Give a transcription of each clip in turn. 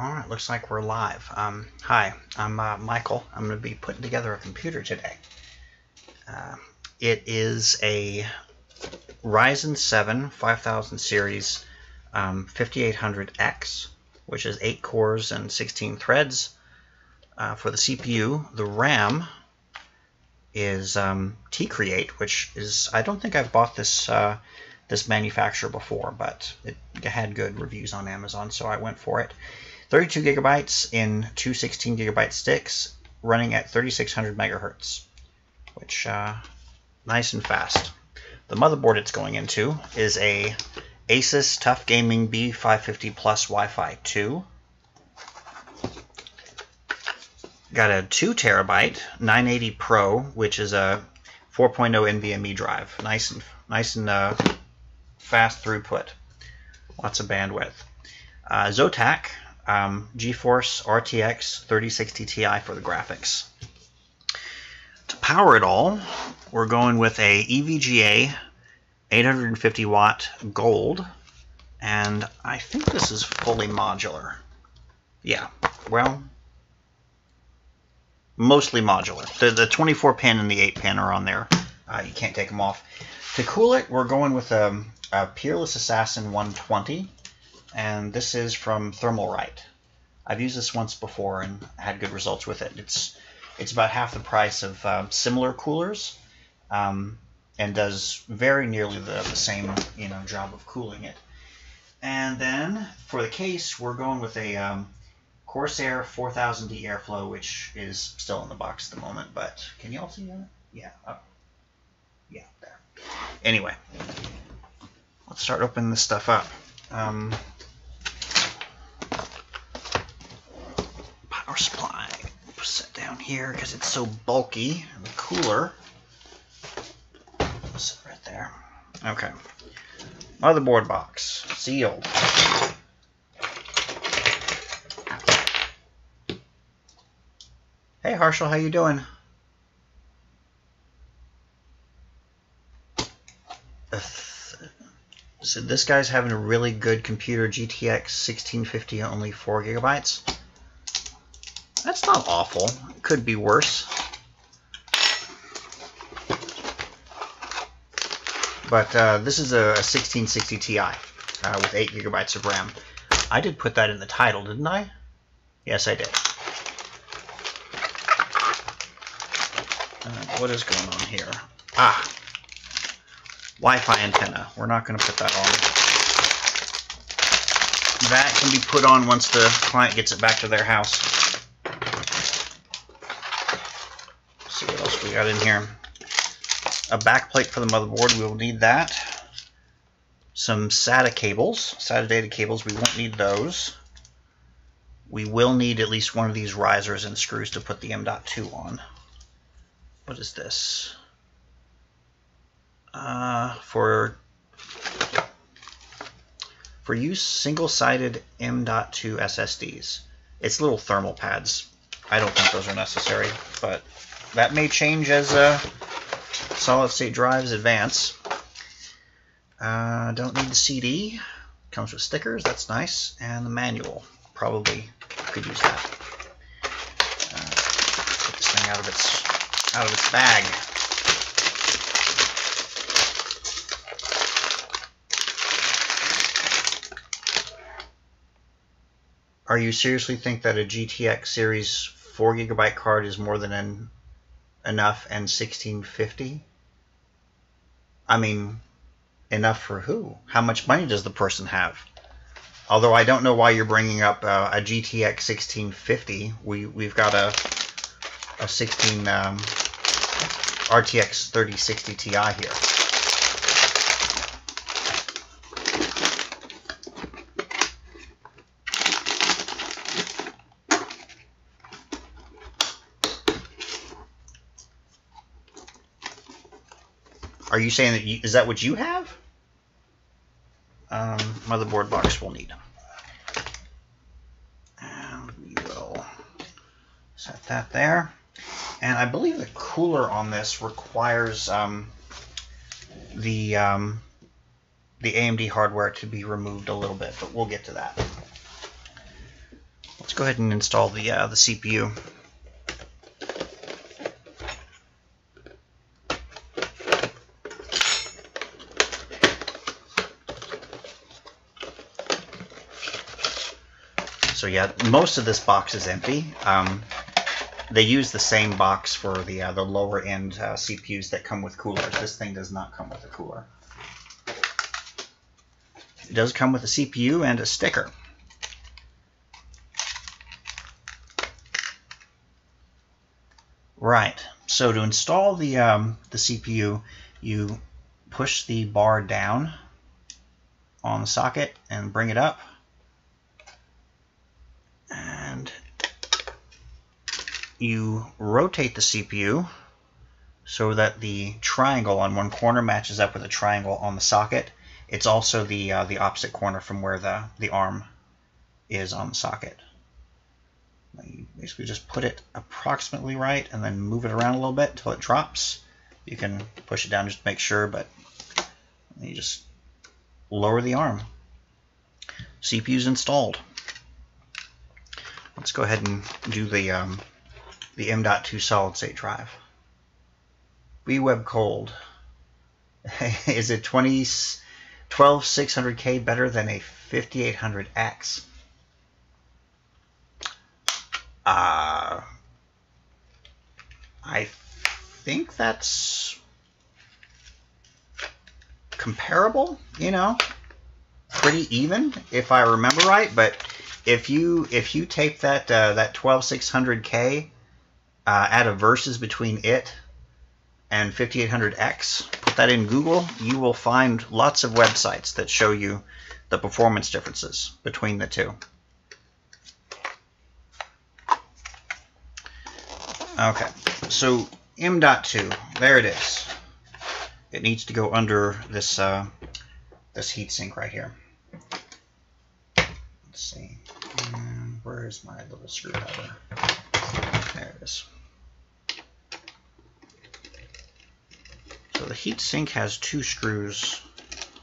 All right, looks like we're live. Um, hi, I'm uh, Michael. I'm going to be putting together a computer today. Uh, it is a Ryzen 7 5000 series um, 5800X, which is 8 cores and 16 threads. Uh, for the CPU, the RAM is um, T-Create, which is, I don't think I've bought this uh, this manufacturer before, but it had good reviews on Amazon, so I went for it. 32 gigabytes in two 16 gigabyte sticks running at 3600 megahertz, which uh, nice and fast. The motherboard it's going into is a Asus TUF Gaming B550 Plus Wi-Fi 2. Got a 2 terabyte 980 Pro, which is a 4.0 NVMe drive. Nice and nice and uh, fast throughput. Lots of bandwidth. Uh, Zotac um, GeForce RTX 3060 Ti for the graphics. To power it all, we're going with a EVGA 850 watt gold, and I think this is fully modular. Yeah, well, mostly modular. The, the 24 pin and the 8 pin are on there. Uh, you can't take them off. To cool it, we're going with a, a Peerless Assassin 120 and this is from Thermalright. I've used this once before and had good results with it. It's it's about half the price of uh, similar coolers, um, and does very nearly the, the same you know job of cooling it. And then for the case, we're going with a um, Corsair 4000D Airflow, which is still in the box at the moment. But can you all see that? Yeah. Up. Yeah, there. Anyway, let's start opening this stuff up. Um, supply. Set down here because it's so bulky. The cooler. Sit right there. Okay. Motherboard box. Sealed. Hey Harshal, how you doing? So this guy's having a really good computer, GTX 1650, only 4 gigabytes. That's not awful. It could be worse. But uh, this is a 1660 Ti uh, with 8 gigabytes of RAM. I did put that in the title, didn't I? Yes, I did. Uh, what is going on here? Ah, Wi-Fi antenna. We're not going to put that on. That can be put on once the client gets it back to their house. Let's see what else we got in here. A backplate for the motherboard. We will need that. Some SATA cables. SATA data cables. We won't need those. We will need at least one of these risers and screws to put the M.2 on. What is this? uh, for for use single-sided M.2 SSDs. It's little thermal pads. I don't think those are necessary, but that may change as uh, solid-state drives advance. Uh, don't need the CD. Comes with stickers, that's nice. And the manual. Probably could use that. Uh, get this thing out of its out of its bag. Are you seriously think that a GTX series 4 gigabyte card is more than en enough and 1650? I mean, enough for who? How much money does the person have? Although I don't know why you're bringing up uh, a GTX 1650. We we've got a a 16 um, RTX 3060 Ti here. Are you saying that you, is that what you have? Um, motherboard box we'll need. And we will set that there. And I believe the cooler on this requires um, the um, the AMD hardware to be removed a little bit, but we'll get to that. let's go ahead and install the uh, the CPU. So yeah, most of this box is empty. Um, they use the same box for the uh, the lower end uh, CPUs that come with coolers. This thing does not come with a cooler. It does come with a CPU and a sticker. Right. So to install the um, the CPU, you push the bar down on the socket and bring it up. And you rotate the CPU so that the triangle on one corner matches up with the triangle on the socket. It's also the uh, the opposite corner from where the, the arm is on the socket. You basically just put it approximately right and then move it around a little bit until it drops. You can push it down just to make sure, but you just lower the arm. CPU's installed. Let's go ahead and do the um, the M.2 solid state drive. BWeb cold. Is it 20, 12600K better than a 5800X? Uh, I think that's comparable, you know, pretty even if I remember right. But if you if you tape that uh, that 12600K, uh, add a versus between it and 5800X, put that in Google, you will find lots of websites that show you the performance differences between the two. Okay, so M.2, there it is. It needs to go under this uh, this heatsink right here. Let's see, um, where is my little screwdriver? There it is. So the heatsink has two screws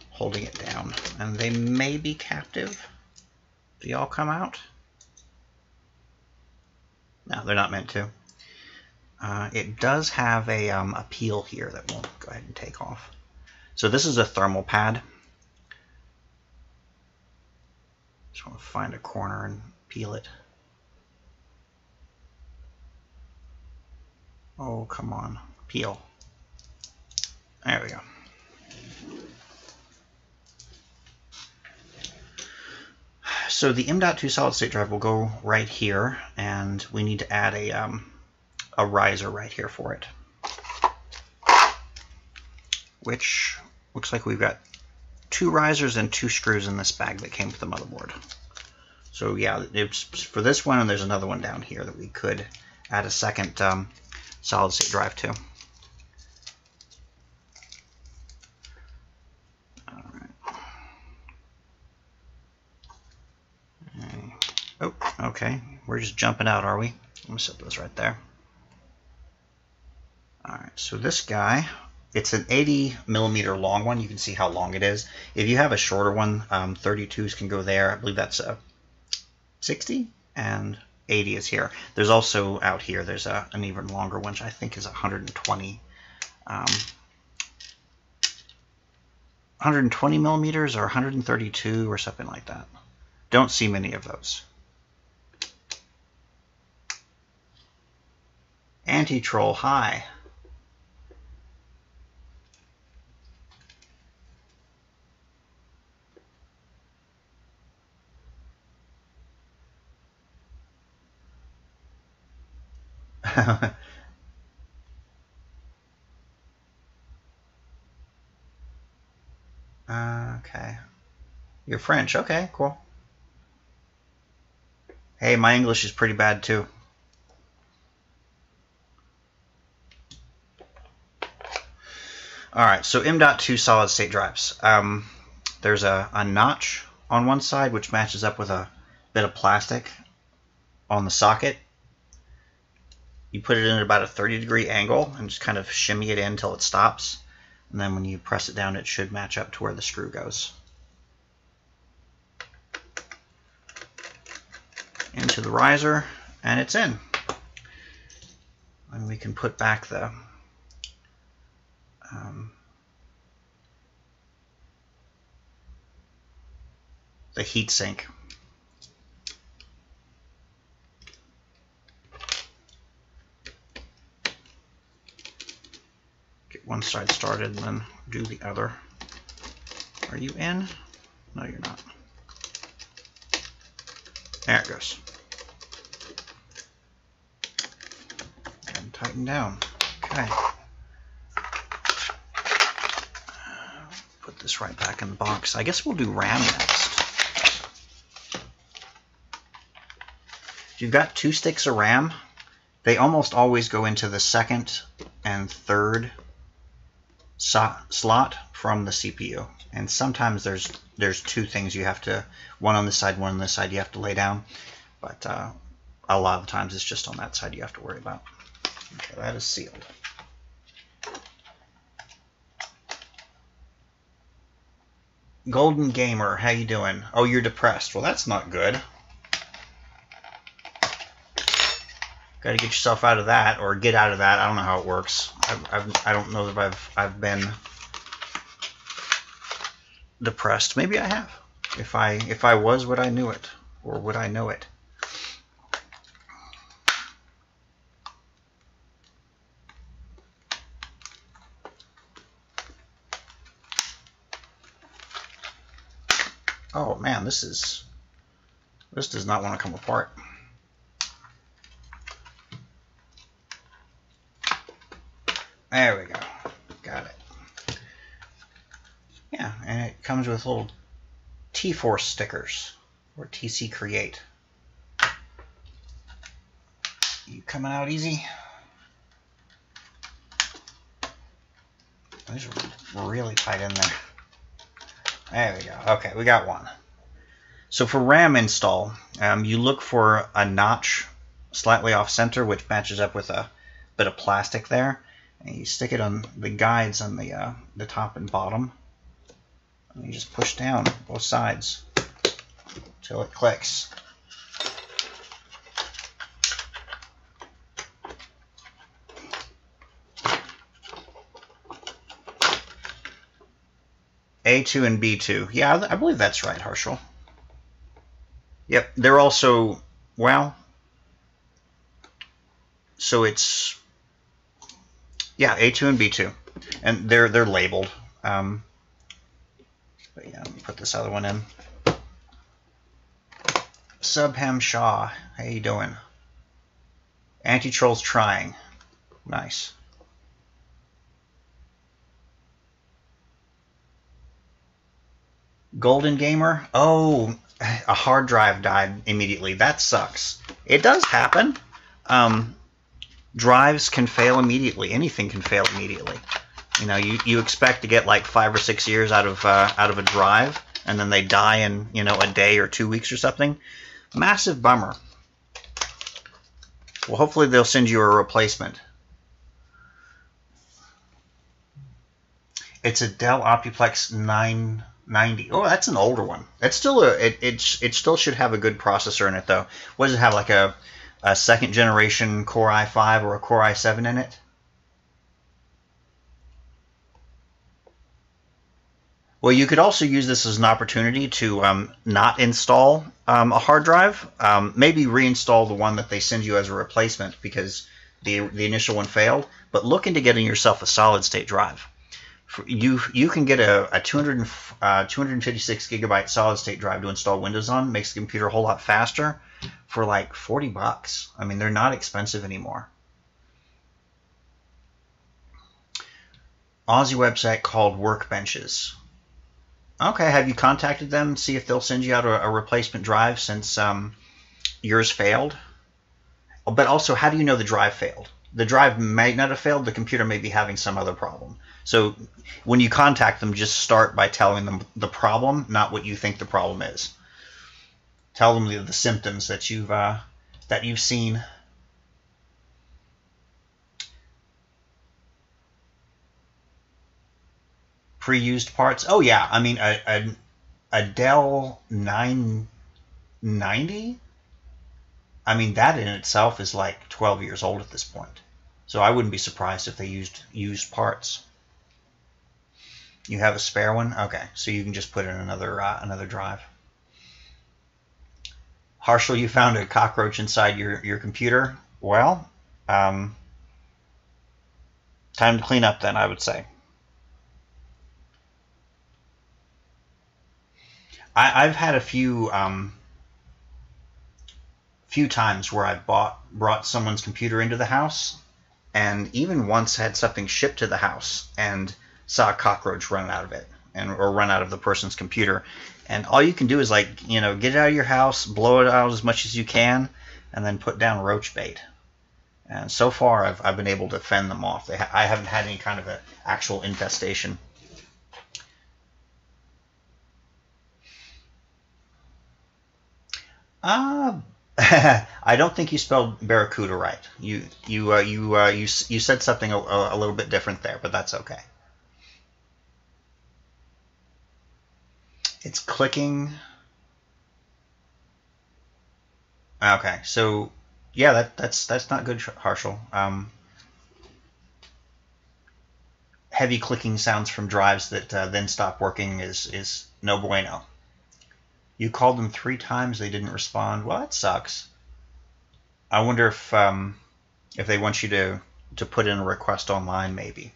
holding it down, and they may be captive. Do y'all come out? No, they're not meant to. Uh, it does have a, um, a peel here that we'll go ahead and take off. So this is a thermal pad. Just want to find a corner and peel it. Oh, come on. Peel. There we go. So the M.2 solid state drive will go right here, and we need to add a um, a riser right here for it. Which looks like we've got two risers and two screws in this bag that came with the motherboard. So yeah, it's for this one, and there's another one down here that we could add a second um, solid state drive to. Oh, okay. We're just jumping out, are we? Let me set those right there. Alright, so this guy, it's an 80 millimeter long one. You can see how long it is. If you have a shorter one, um, 32s can go there. I believe that's a 60 and 80 is here. There's also out here, there's a, an even longer one, which I think is 120. Um, 120 millimeters or 132 or something like that. Don't see many of those. Anti-troll, high. okay. You're French. Okay, cool. Hey, my English is pretty bad too. All right, so M.2 solid state drives. Um, there's a, a notch on one side which matches up with a bit of plastic on the socket you put it in at about a 30 degree angle and just kind of shimmy it in until it stops. And then when you press it down, it should match up to where the screw goes. into the riser, and it's in. And we can put back the um, the heatsink. Get one side started and then do the other. Are you in? No, you're not. There it goes. And tighten down. Okay. This right back in the box. I guess we'll do RAM next. If you've got two sticks of RAM, they almost always go into the second and third so slot from the CPU. And sometimes there's there's two things you have to, one on this side, one on this side you have to lay down. But uh, a lot of times it's just on that side you have to worry about. Okay, that is sealed. Golden Gamer, how you doing? Oh, you're depressed. Well, that's not good. Got to get yourself out of that, or get out of that. I don't know how it works. I've, I've, I don't know if I've I've been depressed. Maybe I have. If I if I was, would I knew it, or would I know it? Oh this is this does not want to come apart. There we go. Got it. Yeah, and it comes with little T-Force stickers or TC Create. You coming out easy? These are really tight in there. There we go. Okay, we got one. So for RAM install, um, you look for a notch slightly off center, which matches up with a bit of plastic there. And you stick it on the guides on the uh, the top and bottom. And you just push down both sides until it clicks. A2 and B2 yeah I believe that's right Harshal yep they're also well so it's yeah, A2 and B2, and they're they're labeled. Um, but yeah, let me put this other one in. Subham Shaw, how you doing? Anti-Troll's trying. Nice. Golden Gamer? Oh, a hard drive died immediately. That sucks. It does happen. Um, drives can fail immediately. Anything can fail immediately. You know, you, you expect to get like five or six years out of uh, out of a drive, and then they die in you know a day or two weeks or something. Massive bummer. Well, hopefully they'll send you a replacement. It's a Dell Optiplex 990. Oh, that's an older one. It's still a it it, it still should have a good processor in it though. What does it have like a a second generation Core i5 or a Core i7 in it? Well, you could also use this as an opportunity to um, not install um, a hard drive. Um, maybe reinstall the one that they send you as a replacement because the, the initial one failed. But look into getting yourself a solid state drive. You you can get a, a 200, uh, 256 gigabyte solid state drive to install Windows on. Makes the computer a whole lot faster for like 40 bucks. I mean, they're not expensive anymore. Aussie website called Workbenches. Okay, have you contacted them? See if they'll send you out a, a replacement drive since um, yours failed. But also, how do you know the drive failed? The drive might not have failed. The computer may be having some other problem. So when you contact them, just start by telling them the problem, not what you think the problem is tell them the, the symptoms that you've uh, that you've seen. Pre-used parts. Oh yeah, I mean a, a, a Dell 990 I mean, that in itself is like 12 years old at this point. So I wouldn't be surprised if they used used parts. You have a spare one? Okay, so you can just put in another uh, another drive. Harshal, you found a cockroach inside your, your computer. Well, um, time to clean up then, I would say. I, have had a few um, few times where I've bought brought someone's computer into the house, and even once had something shipped to the house and saw a cockroach run out of it and or run out of the person's computer. And all you can do is like you know get it out of your house, blow it out as much as you can, and then put down roach bait. And so far, I've, I've been able to fend them off. Ha I haven't had any kind of an actual infestation. Uh, I don't think you spelled barracuda right. You you uh, you uh, you you said something a, a little bit different there, but that's okay. It's clicking. Okay, so yeah, that that's that's not good, Harshal. Um, heavy clicking sounds from drives that uh, then stop working is is no bueno. You called them three times, they didn't respond. Well, that sucks. I wonder if um, if they want you to to put in a request online, maybe.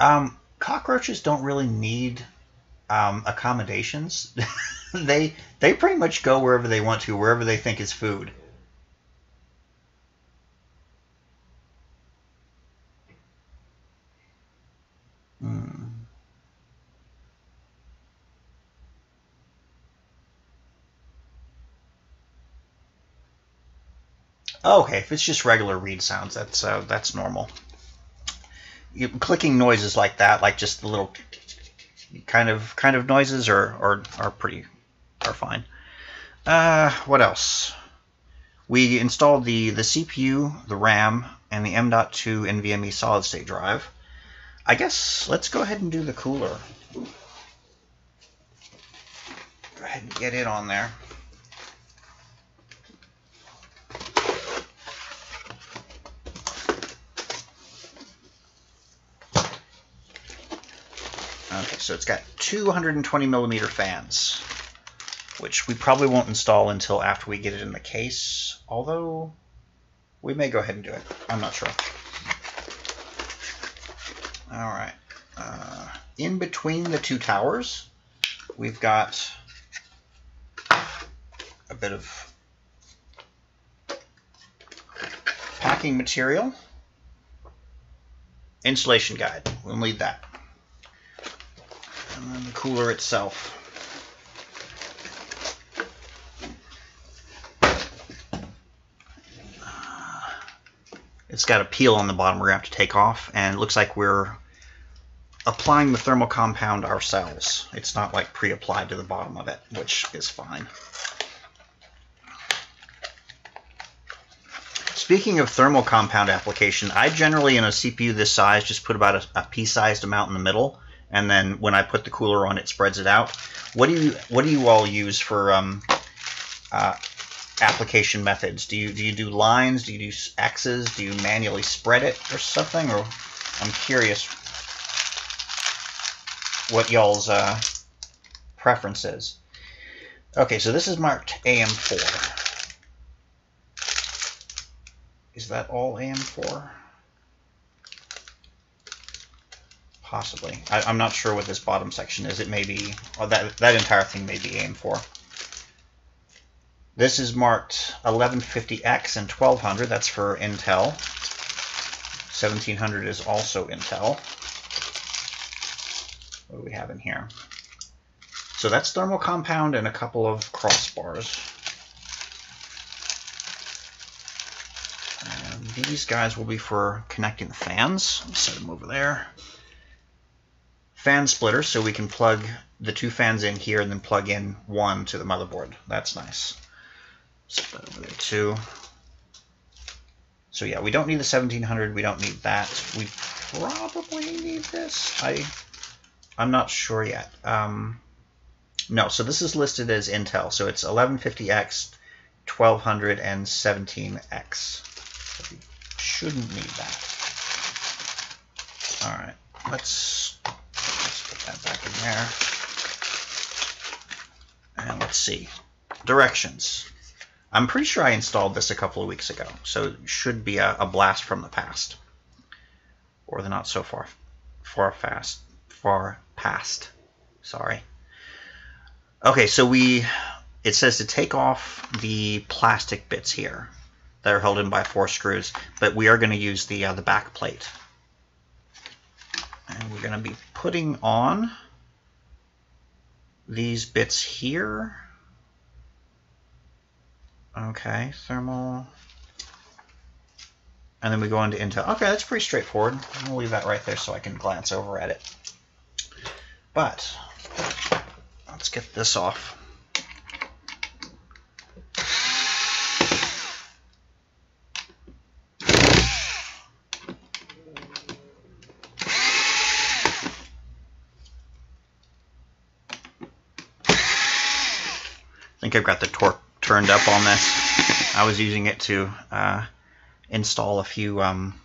Um, cockroaches don't really need um, accommodations. they they pretty much go wherever they want to, wherever they think is food. Hmm. Okay, if it's just regular read sounds, that's uh, that's normal clicking noises like that, like just the little kind of kind of noises, are are, are pretty are fine. Uh, what else? We installed the the CPU, the RAM, and the M.2 NVMe solid state drive. I guess let's go ahead and do the cooler. Go ahead and get it on there. Okay, so it's got 220 millimeter fans, which we probably won't install until after we get it in the case, although we may go ahead and do it. I'm not sure. All right. Uh, in between the two towers, we've got a bit of packing material. Installation guide. We'll need that the cooler itself. It's got a peel on the bottom we're going to have to take off, and it looks like we're applying the thermal compound ourselves. It's not like pre-applied to the bottom of it, which is fine. Speaking of thermal compound application, I generally, in a CPU this size, just put about a, a pea-sized amount in the middle and then when I put the cooler on, it spreads it out. What do you What do you all use for um, uh, application methods? Do you do you do lines? Do you do X's? Do you manually spread it or something? Or I'm curious what y'all's uh. Okay, so this is marked AM4. Is that all AM4? Possibly. I, am not sure what this bottom section is. It may be, that, that entire thing may be AM4. This is marked 1150X and 1200. That's for Intel. 1700 is also Intel. What do we have in here? So that's thermal compound and a couple of crossbars. And these guys will be for connecting the fans. Set them over there fan splitter so we can plug the two fans in here and then plug in one to the motherboard. That's nice. Set over there too. So yeah, we don't need the 1700. We don't need that. We probably need this. I, I'm not sure yet. Um, no, so this is listed as Intel. So it's 1150X, 1200, and 17X. So we shouldn't need that. All right, let's, that back in there. And let's see. Directions. I'm pretty sure I installed this a couple of weeks ago, so it should be a, a blast from the past. Or the not so far far fast far past. Sorry. Okay, so we it says to take off the plastic bits here that are held in by four screws, but we are going to use the uh, the back plate. And we're going to be putting on these bits here Okay, thermal. And then we go into Intel. Okay, that's pretty straightforward. I'll leave that right there so I can glance over at it. But let's get this off. Think I've got the torque turned up on this. I was using it to uh, install a few um,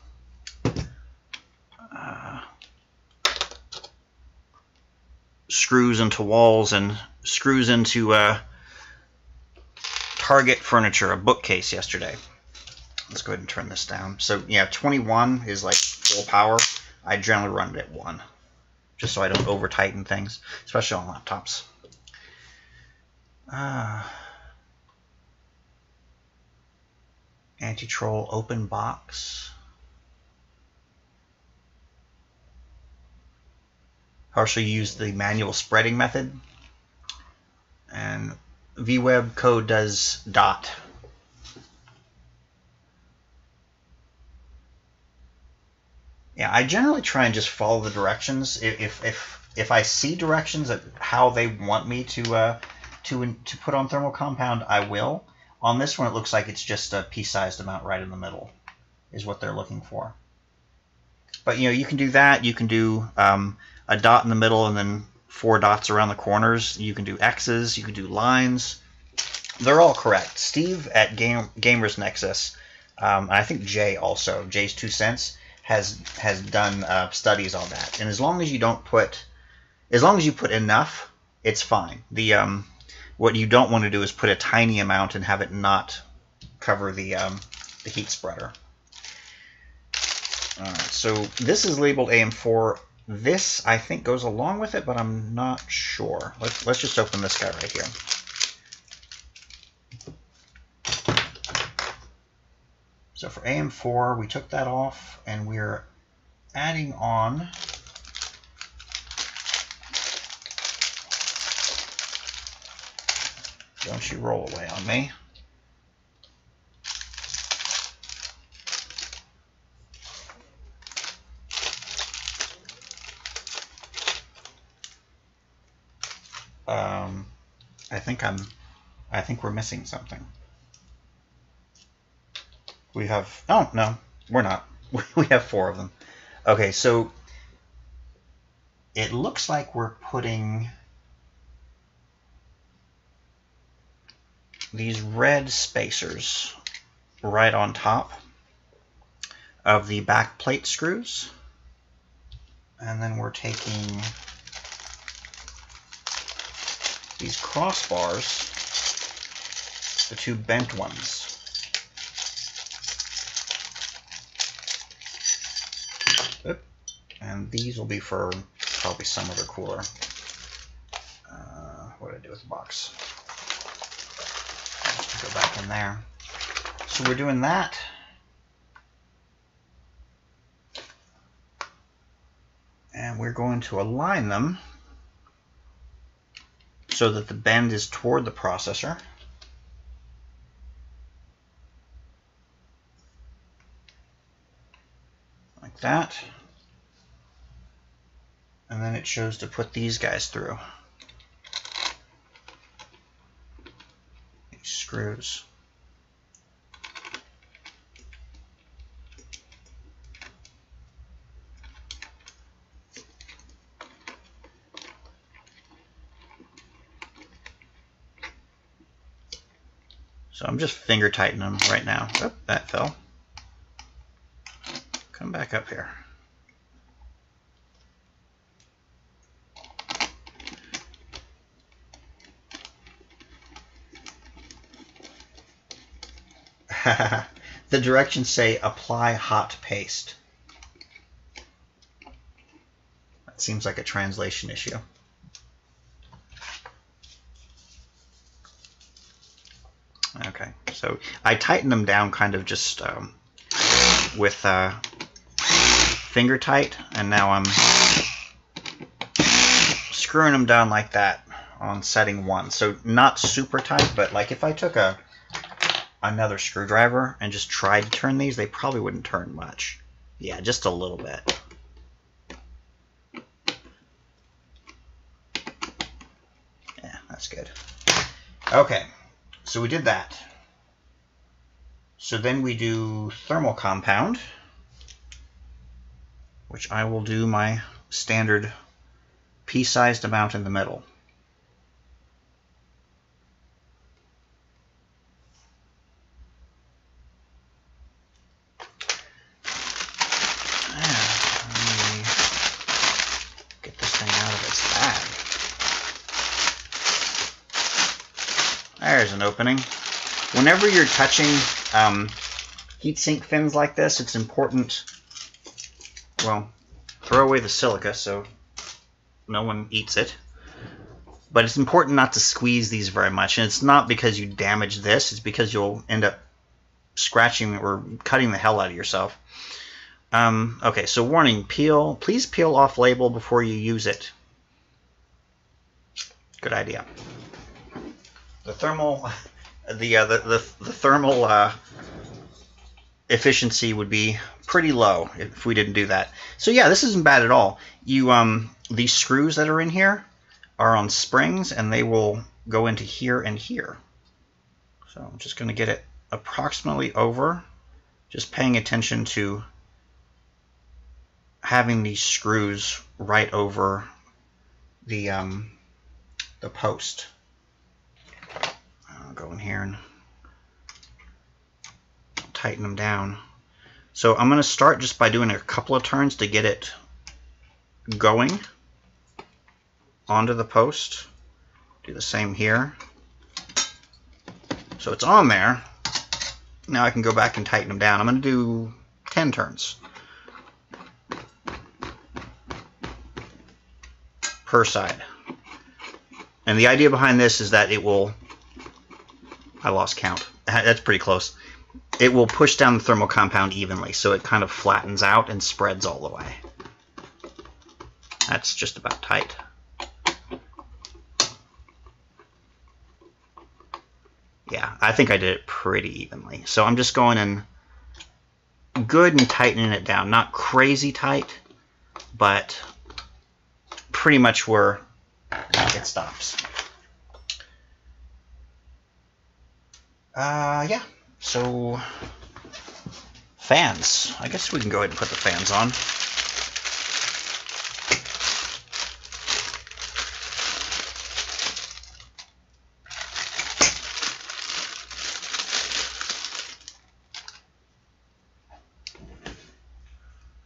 uh, screws into walls and screws into uh, Target furniture, a bookcase yesterday. Let's go ahead and turn this down. So yeah, 21 is like full power. I generally run it at 1, just so I don't over tighten things, especially on laptops. Uh, anti-troll open box. Partially use the manual spreading method. And VWeb code does dot. Yeah, I generally try and just follow the directions. If if if I see directions of how they want me to uh, to to put on thermal compound, I will. On this one, it looks like it's just a pea-sized amount right in the middle is what they're looking for. But, you know, you can do that. You can do um, a dot in the middle and then four dots around the corners. You can do X's. You can do lines. They're all correct. Steve at Game, Gamers Nexus, um, I think Jay also, JayzTwoCents, has has done uh, studies on that. And as long as you don't put, as long as you put enough, it's fine. The um, what you don't want to do is put a tiny amount and have it not cover the, um, the heat spreader. Alright, so this is labeled AM4. This, I think, goes along with it, but I'm not sure. Let's, let's just open this guy right here. So for AM4, we took that off, and we're adding on Don't you roll away on me. Um, I think I'm, I think we're missing something. We have, oh, no, we're not. We have four of them. Okay, so it looks like we're putting these red spacers right on top of the back plate screws. And then we're taking these crossbars, the two bent ones. And these will be for probably some other cooler. Uh, what did I do with the box? Go back in there. So we're doing that. And we're going to align them so that the bend is toward the processor. Like that. And then it shows to put these guys through. screws. So I'm just finger tightening them right now. Oh, that fell. Come back up here. the directions say apply hot paste. That seems like a translation issue. Okay, so I tighten them down kind of just um, with uh, finger tight, and now I'm screwing them down like that on setting one. So not super tight, but like if I took a another screwdriver and just tried to turn these, they probably wouldn't turn much. Yeah, just a little bit. Yeah, that's good. Okay, so we did that. So then we do thermal compound, which I will do my standard pea-sized amount in the middle. There's an opening. Whenever you're touching um, heatsink fins like this, it's important, well, throw away the silica so no one eats it. But it's important not to squeeze these very much. And it's not because you damage this, it's because you'll end up scratching or cutting the hell out of yourself. Um, okay, so warning, peel. Please peel off label before you use it. Good idea the thermal the uh, the, the, the thermal uh, efficiency would be pretty low if we didn't do that. So yeah, this isn't bad at all. You um these screws that are in here are on springs and they will go into here and here. So I'm just going to get it approximately over, just paying attention to having these screws right over the um, the post. I'll go in here and tighten them down. So I'm going to start just by doing a couple of turns to get it going onto the post. Do the same here. So it's on there. Now I can go back and tighten them down. I'm going to do 10 turns. Per side. And the idea behind this is that it will I lost count. That's pretty close. It will push down the thermal compound evenly, so it kind of flattens out and spreads all the way. That's just about tight. Yeah, I think I did it pretty evenly. So I'm just going in good and tightening it down. Not crazy tight, but pretty much where it stops. Uh, yeah. So, fans. I guess we can go ahead and put the fans on.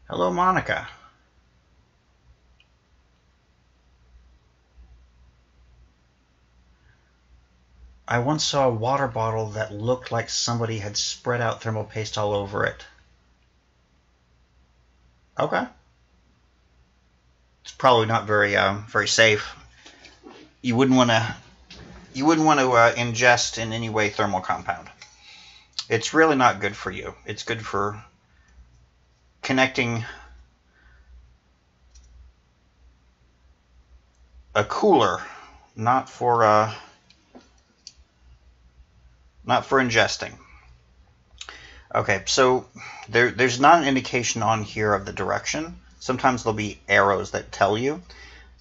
Hello, Monica. I once saw a water bottle that looked like somebody had spread out thermal paste all over it. Okay. It's probably not very um, very safe. You wouldn't want to you wouldn't want to uh, ingest in any way thermal compound. It's really not good for you. It's good for connecting a cooler, not for uh, not for ingesting. Okay, so there, there's not an indication on here of the direction. Sometimes there'll be arrows that tell you,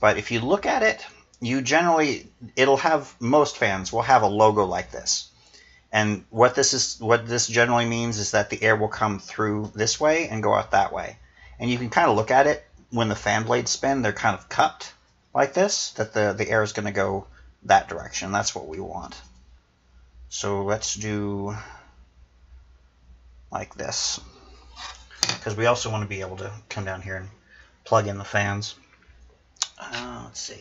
but if you look at it, you generally, it'll have, most fans will have a logo like this. And what this is, what this generally means is that the air will come through this way and go out that way. And you can kind of look at it when the fan blades spin, they're kind of cupped like this, that the, the air is going to go that direction. That's what we want. So let's do like this. Because we also want to be able to come down here and plug in the fans. Uh, let's see.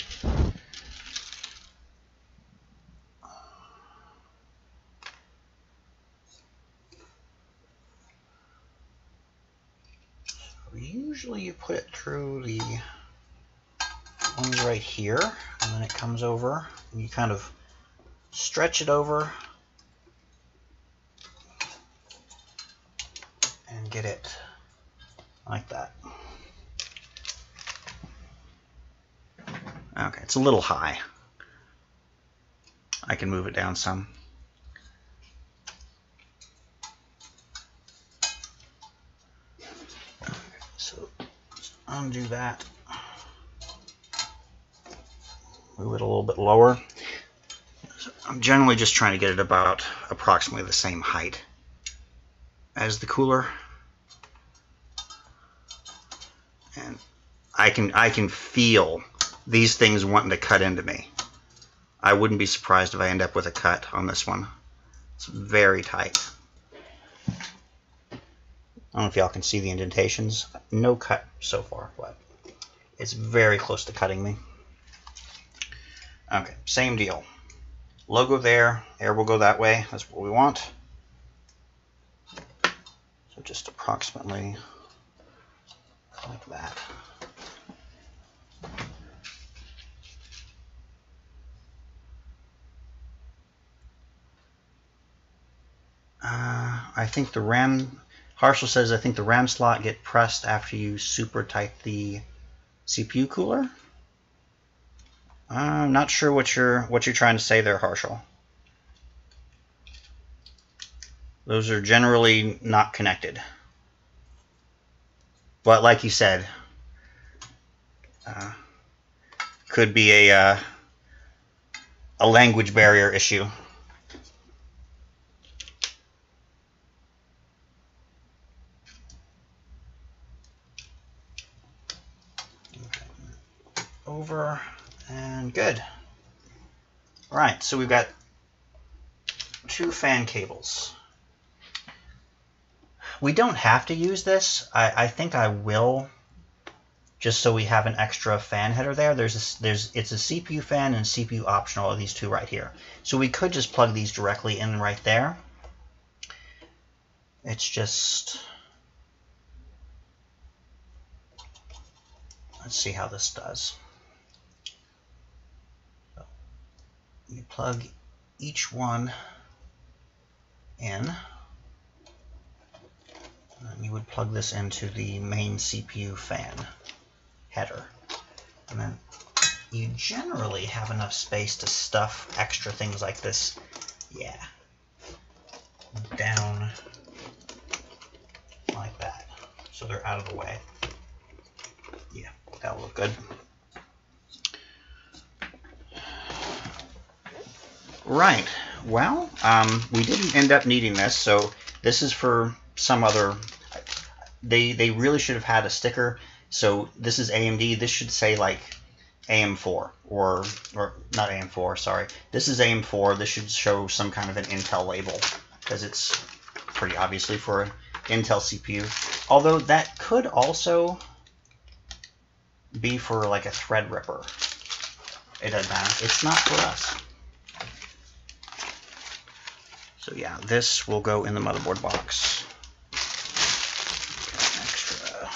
usually you put it through the ones right here, and then it comes over, and you kind of stretch it over and get it like that. Okay, it's a little high. I can move it down some. So undo that. Move it a little bit lower. I'm generally just trying to get it about approximately the same height as the cooler. And I can I can feel these things wanting to cut into me. I wouldn't be surprised if I end up with a cut on this one. It's very tight. I don't know if y'all can see the indentations. No cut so far, but it's very close to cutting me. Okay, same deal. Logo there, air will go that way. That's what we want. So just approximately like that. Uh, I think the RAM, Harshal says, I think the RAM slot get pressed after you super tight the CPU cooler. I'm not sure what you're what you're trying to say there, Harshal. Those are generally not connected. But like you said, uh, could be a uh, a language barrier issue. Over and good. All right, so we've got two fan cables. We don't have to use this. I, I think I will, just so we have an extra fan header there. There's a, there's it's a CPU fan and CPU optional are these two right here. So we could just plug these directly in right there. It's just let's see how this does. you plug each one in. And you would plug this into the main CPU fan header. And then you generally have enough space to stuff extra things like this. Yeah. Down like that. So they're out of the way. Yeah, that'll look good. Right. Well, um, we didn't end up needing this, so this is for some other. They they really should have had a sticker. So this is AMD. This should say like AM4 or or not AM4. Sorry, this is AM4. This should show some kind of an Intel label because it's pretty obviously for an Intel CPU. Although that could also be for like a Threadripper. It doesn't matter. It's not for us. So yeah, this will go in the motherboard box. extra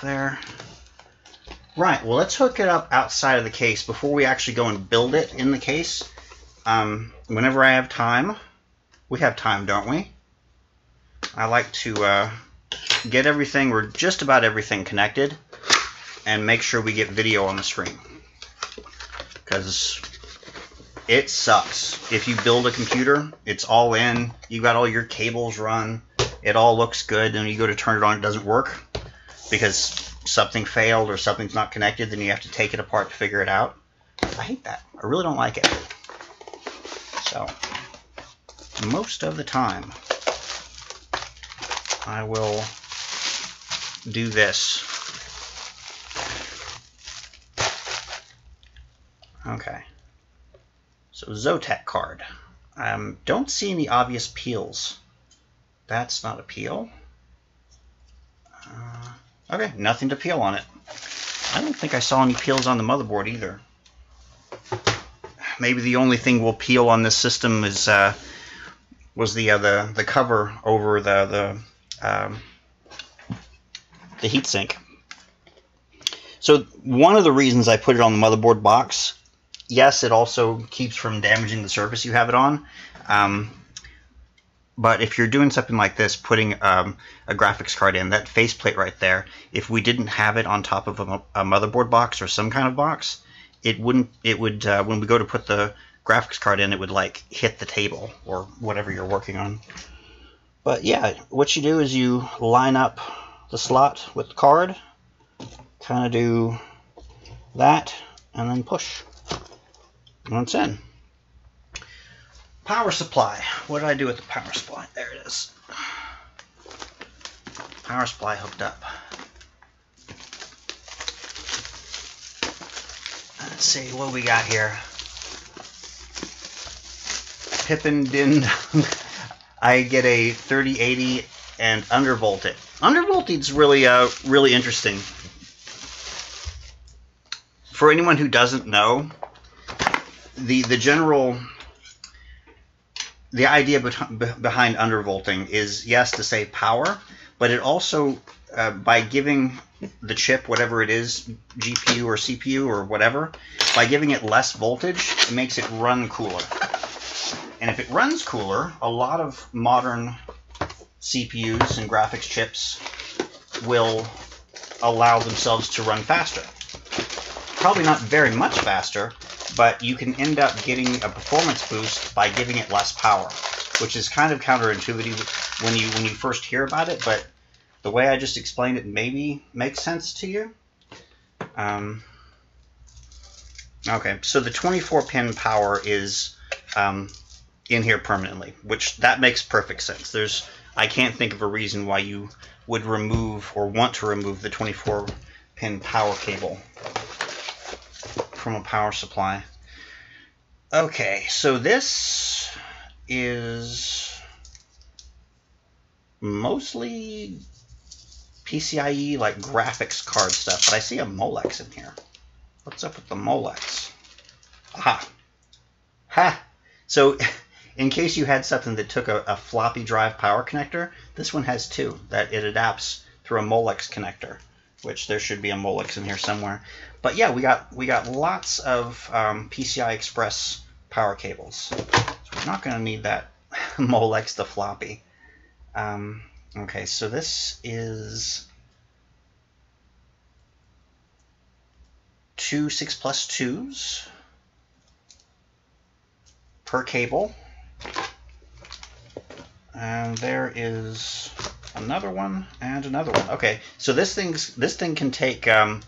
there. Right, well let's hook it up outside of the case before we actually go and build it in the case. Um, whenever I have time, we have time, don't we? I like to uh, get everything, or just about everything connected, and make sure we get video on the screen. Because it sucks. If you build a computer, it's all in, you got all your cables run, it all looks good, and you go to turn it on, it doesn't work because something failed or something's not connected, then you have to take it apart to figure it out. I hate that. I really don't like it. So, most of the time, I will do this. Okay. So Zotac card. Um, don't see any obvious peels. That's not a peel. Uh, okay, nothing to peel on it. I don't think I saw any peels on the motherboard either. Maybe the only thing we'll peel on this system is uh, was the uh, the the cover over the the um, the heatsink. So one of the reasons I put it on the motherboard box, yes, it also keeps from damaging the surface you have it on. Um, but if you're doing something like this, putting um, a graphics card in, that faceplate right there, if we didn't have it on top of a, a, motherboard box or some kind of box, it wouldn't, it would, uh, when we go to put the graphics card in, it would like hit the table or whatever you're working on. But yeah, what you do is you line up the slot with the card, kind of do that, and then push. And it's in. Power supply. What did I do with the power supply? There it is. Power supply hooked up. Let's see what we got here. Pippin Din. I get a 3080 and undervolted. Undervolted is really, uh, really interesting. For anyone who doesn't know, the the general the idea behind undervolting is yes to save power, but it also uh, by giving the chip whatever it is, GPU or CPU or whatever, by giving it less voltage, it makes it run cooler. And if it runs cooler, a lot of modern CPUs and graphics chips will allow themselves to run faster. Probably not very much faster, but you can end up getting a performance boost by giving it less power, which is kind of counterintuitive when you when you first hear about it. But the way I just explained it maybe makes sense to you. Um, okay, so the 24 pin power is um, in here permanently, which that makes perfect sense. There's I can't think of a reason why you would remove or want to remove the 24 pin power cable from a power supply. Okay, so this is mostly PCIe like graphics card stuff, but I see a Molex in here. What's up with the Molex? Aha. Ha! So, in case you had something that took a, a floppy drive power connector, this one has two that it adapts through a Molex connector, which there should be a Molex in here somewhere. But yeah, we got we got lots of um, PCI Express power cables. So we're not going to need that Molex the floppy. Um, okay, so this is two 6 plus 2s per cable. And there is another one and another one. Okay, so this thing's this thing can take um,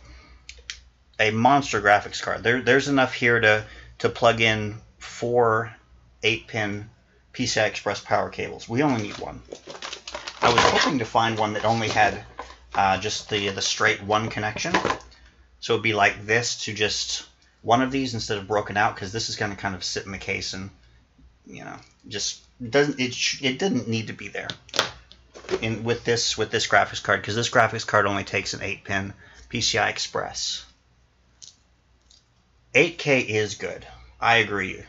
a monster graphics card. There, there's enough here to, to plug in four 8-pin PCI Express power cables. We only need one. I was hoping to find one that only had uh, just the, the straight one connection. So it'd be like this to just one of these instead of broken out because this is going to kind of sit in the case and, you know, just doesn't it, it didn't need to be there in with this with this graphics card because this graphics card only takes an 8-pin PCI Express. 8K is good. I agree.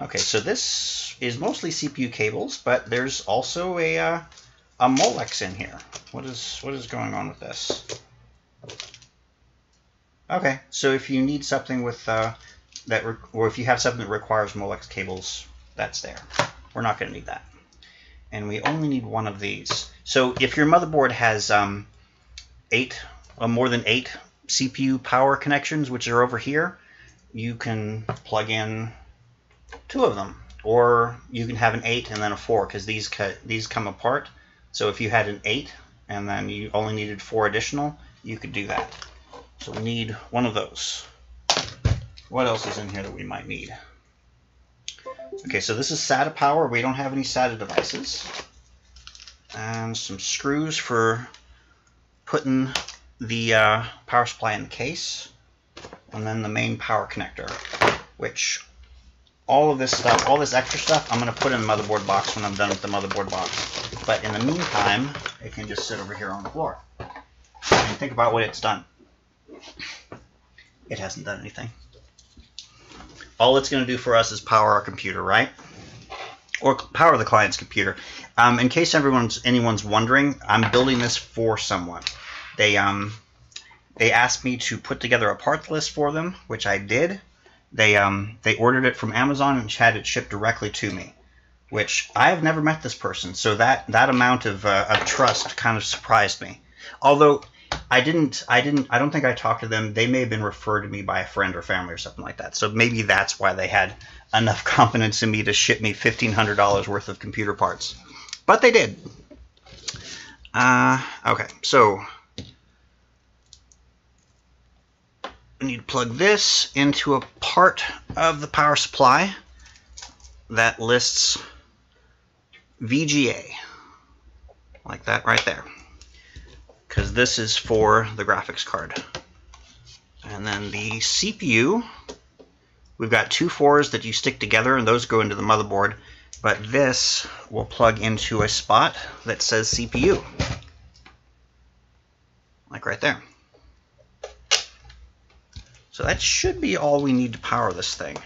Okay, so this is mostly CPU cables, but there's also a uh, a Molex in here. What is what is going on with this? Okay, so if you need something with uh, that, or if you have something that requires Molex cables, that's there. We're not going to need that, and we only need one of these. So if your motherboard has um, eight, or more than eight CPU power connections, which are over here, you can plug in two of them. Or you can have an 8 and then a 4 because these, these come apart. So if you had an 8 and then you only needed 4 additional, you could do that. So we need one of those. What else is in here that we might need? Okay, so this is SATA power. We don't have any SATA devices. And some screws for putting the uh, power supply in the case, and then the main power connector, which all of this stuff, all this extra stuff, I'm going to put in the motherboard box when I'm done with the motherboard box. But in the meantime, it can just sit over here on the floor. And think about what it's done. It hasn't done anything. All it's going to do for us is power our computer, right? Or power the client's computer. Um, in case everyone's anyone's wondering, I'm building this for someone. They um they asked me to put together a parts list for them, which I did. They um they ordered it from Amazon and had it shipped directly to me, which I have never met this person, so that that amount of uh, of trust kind of surprised me. Although I didn't I didn't I don't think I talked to them. They may have been referred to me by a friend or family or something like that. So maybe that's why they had enough confidence in me to ship me fifteen hundred dollars worth of computer parts. But they did. Uh, okay, so we need to plug this into a part of the power supply that lists VGA, like that right there, because this is for the graphics card. And then the CPU, we've got two fours that you stick together, and those go into the motherboard, but this will plug into a spot that says CPU, like right there. So that should be all we need to power this thing.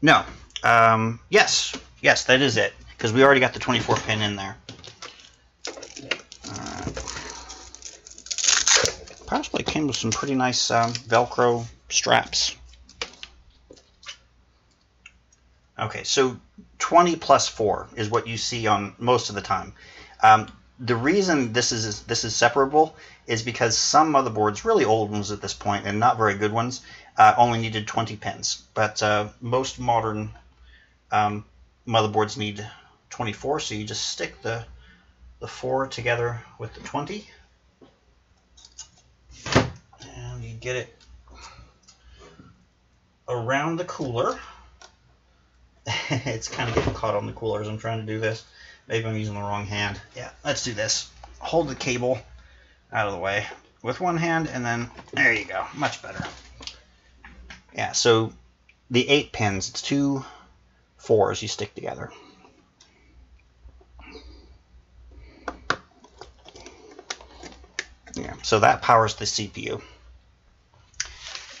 No. Um, yes. Yes, that is it. Because we already got the 24 pin in there. Uh, possibly came with some pretty nice um, Velcro straps. Okay, so 20 plus 4 is what you see on most of the time. Um, the reason this is this is separable is because some motherboards, really old ones at this point and not very good ones, uh, only needed 20 pins. But uh, most modern um, motherboards need 24, so you just stick the the four together with the 20, and you get it around the cooler. it's kind of getting caught on the cooler as I'm trying to do this. Maybe I'm using the wrong hand. Yeah, let's do this. Hold the cable out of the way with one hand, and then there you go. Much better. Yeah, so the eight pins, it's two fours you stick together. Yeah, so that powers the CPU.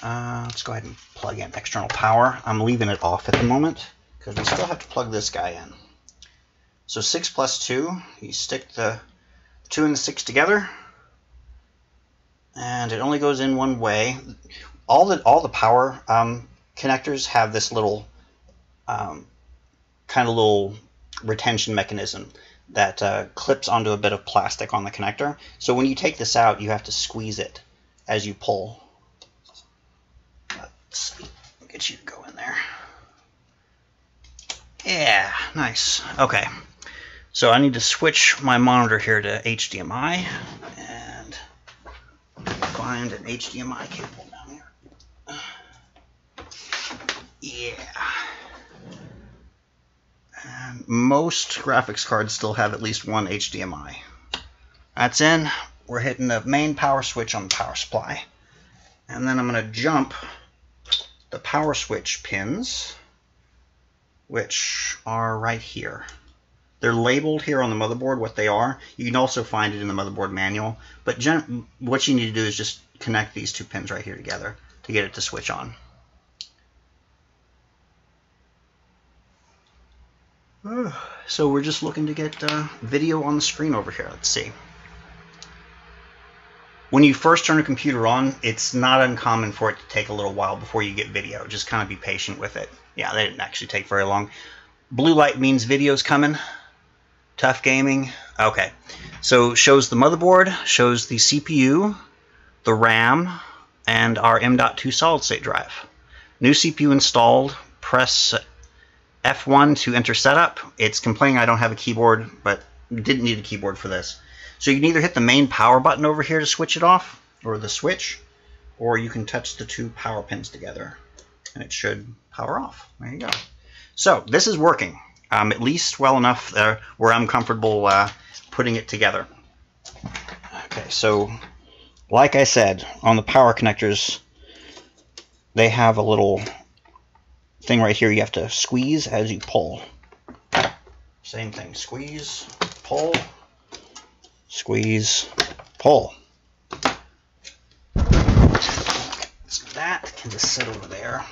Uh, let's go ahead and plug in external power. I'm leaving it off at the moment because we still have to plug this guy in. So 6 plus 2, you stick the 2 and the 6 together, and it only goes in one way. All the all the power um, connectors have this little um, kind of little retention mechanism that uh, clips onto a bit of plastic on the connector. So when you take this out, you have to squeeze it as you pull. Let's get you to go in there. Yeah, nice. Okay. So I need to switch my monitor here to HDMI find an HDMI cable down here. Yeah. And most graphics cards still have at least one HDMI. That's in. We're hitting the main power switch on the power supply. And then I'm going to jump the power switch pins, which are right here. They're labeled here on the motherboard what they are. You can also find it in the motherboard manual. But what you need to do is just connect these two pins right here together to get it to switch on. So we're just looking to get uh, video on the screen over here. Let's see. When you first turn a computer on, it's not uncommon for it to take a little while before you get video. Just kind of be patient with it. Yeah, they didn't actually take very long. Blue light means video's coming. TUF gaming. Okay. So shows the motherboard, shows the CPU, the RAM, and our M.2 solid state drive. New CPU installed. Press F1 to enter setup. It's complaining I don't have a keyboard, but didn't need a keyboard for this. So you can either hit the main power button over here to switch it off, or the switch, or you can touch the two power pins together, and it should power off. There you go. So this is working um, at least well enough there where I'm comfortable uh, putting it together. Okay, so like I said, on the power connectors, they have a little thing right here you have to squeeze as you pull. Same thing, squeeze, pull, squeeze, pull. So that can just sit over there.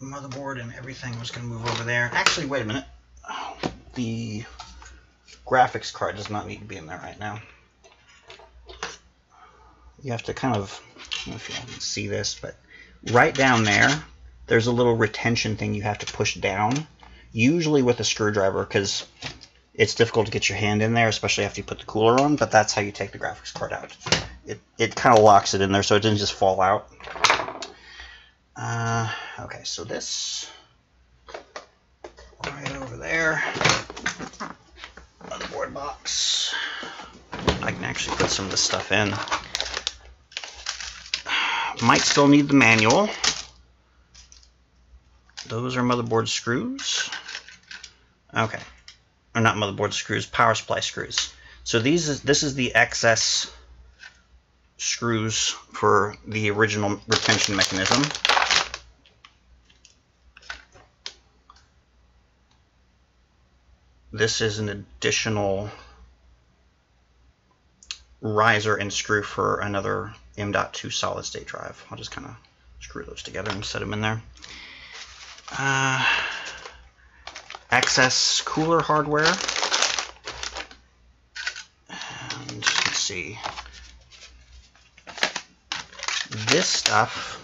Motherboard and everything was going to move over there. Actually, wait a minute. The graphics card does not need to be in there right now. You have to kind of, if you can see this, but right down there, there's a little retention thing you have to push down, usually with a screwdriver, because it's difficult to get your hand in there, especially after you put the cooler on, but that's how you take the graphics card out. It, it kind of locks it in there so it doesn't just fall out. Uh, okay, so this right over there motherboard box. I can actually put some of this stuff in. Might still need the manual. Those are motherboard screws. Okay. Or not motherboard screws, power supply screws. So these is this is the excess screws for the original retention mechanism. This is an additional riser and screw for another M.2 solid state drive. I'll just kind of screw those together and set them in there. Uh, access cooler hardware. And let's see. This stuff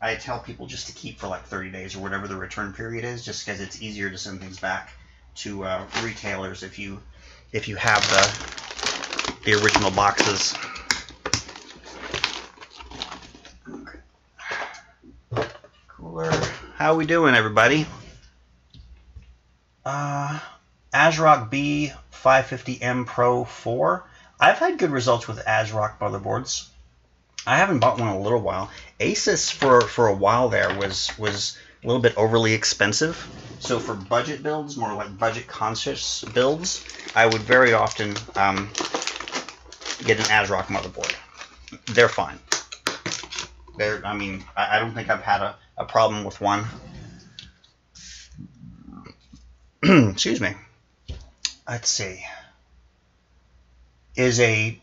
I tell people just to keep for like 30 days or whatever the return period is, just because it's easier to send things back to uh, retailers if you if you have the the original boxes. Cooler. How we doing, everybody? Uh, ASRock B550M Pro 4. I've had good results with ASRock motherboards. I haven't bought one in a little while. Asus for for a while there was was a little bit overly expensive. So for budget builds, more like budget conscious builds, I would very often um, get an ASRock motherboard. They're fine. They're, I mean, I, I don't think I've had a, a problem with one. Excuse me. Let's see. Is a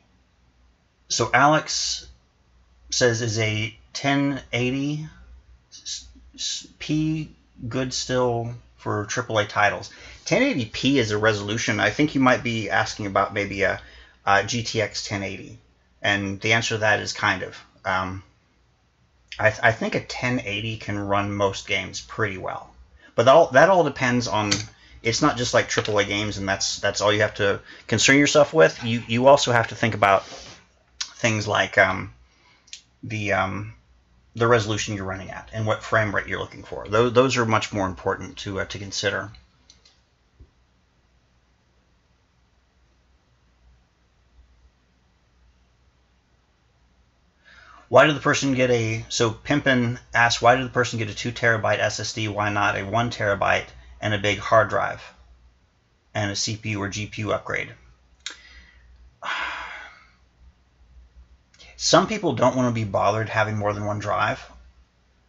so Alex says is a 1080 p good still for AAA titles. 1080p is a resolution. I think you might be asking about maybe a, a GTX 1080, and the answer to that is kind of. Um, I, th I, think a 1080 can run most games pretty well, but that all, that all depends on. It's not just like AAA games, and that's that's all you have to concern yourself with. You you also have to think about things like um, the um, the resolution you're running at and what frame rate you're looking for. Those, those are much more important to, uh, to consider. Why did the person get a, so Pimpin asked, why did the person get a 2 terabyte SSD, why not a 1 terabyte and a big hard drive and a CPU or GPU upgrade? Some people don't want to be bothered having more than one drive.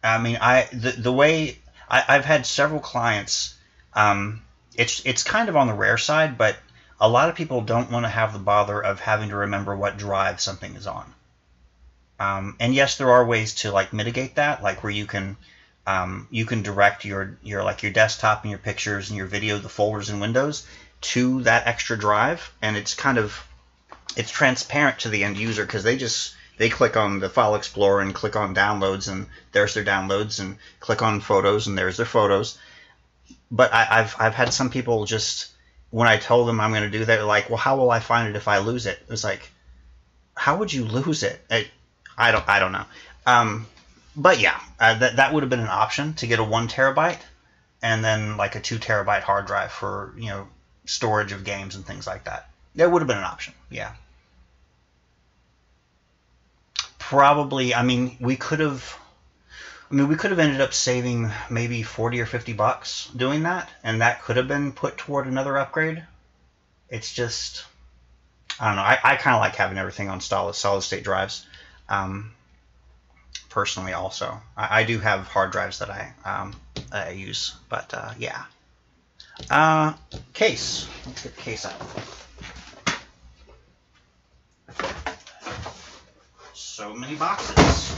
I mean, I the, the way I, have had several clients, um, it's it's kind of on the rare side, but a lot of people don't want to have the bother of having to remember what drive something is on. Um, and yes, there are ways to like mitigate that, like where you can um, you can direct your your like your desktop and your pictures and your video, the folders and windows to that extra drive, and it's kind of it's transparent to the end user because they just they click on the file explorer and click on downloads and there's their downloads and click on photos and there's their photos. But I, have I've had some people just when I told them I'm going to do that like well how will I find it if I lose it? It's like how would you lose it? I, I don't I don't know. Um, but yeah uh, that, that would have been an option to get a one terabyte and then like a two terabyte hard drive for you know storage of games and things like that. That would have been an option yeah probably, I mean, we could have, I mean, we could have ended up saving maybe 40 or 50 bucks doing that, and that could have been put toward another upgrade. It's just, I don't know. I, I kind of like having everything on solid solid state drives. Um, personally, also, I, I, do have hard drives that I um, I use, but uh, yeah. Uh, case. Let's get the case out. So many boxes.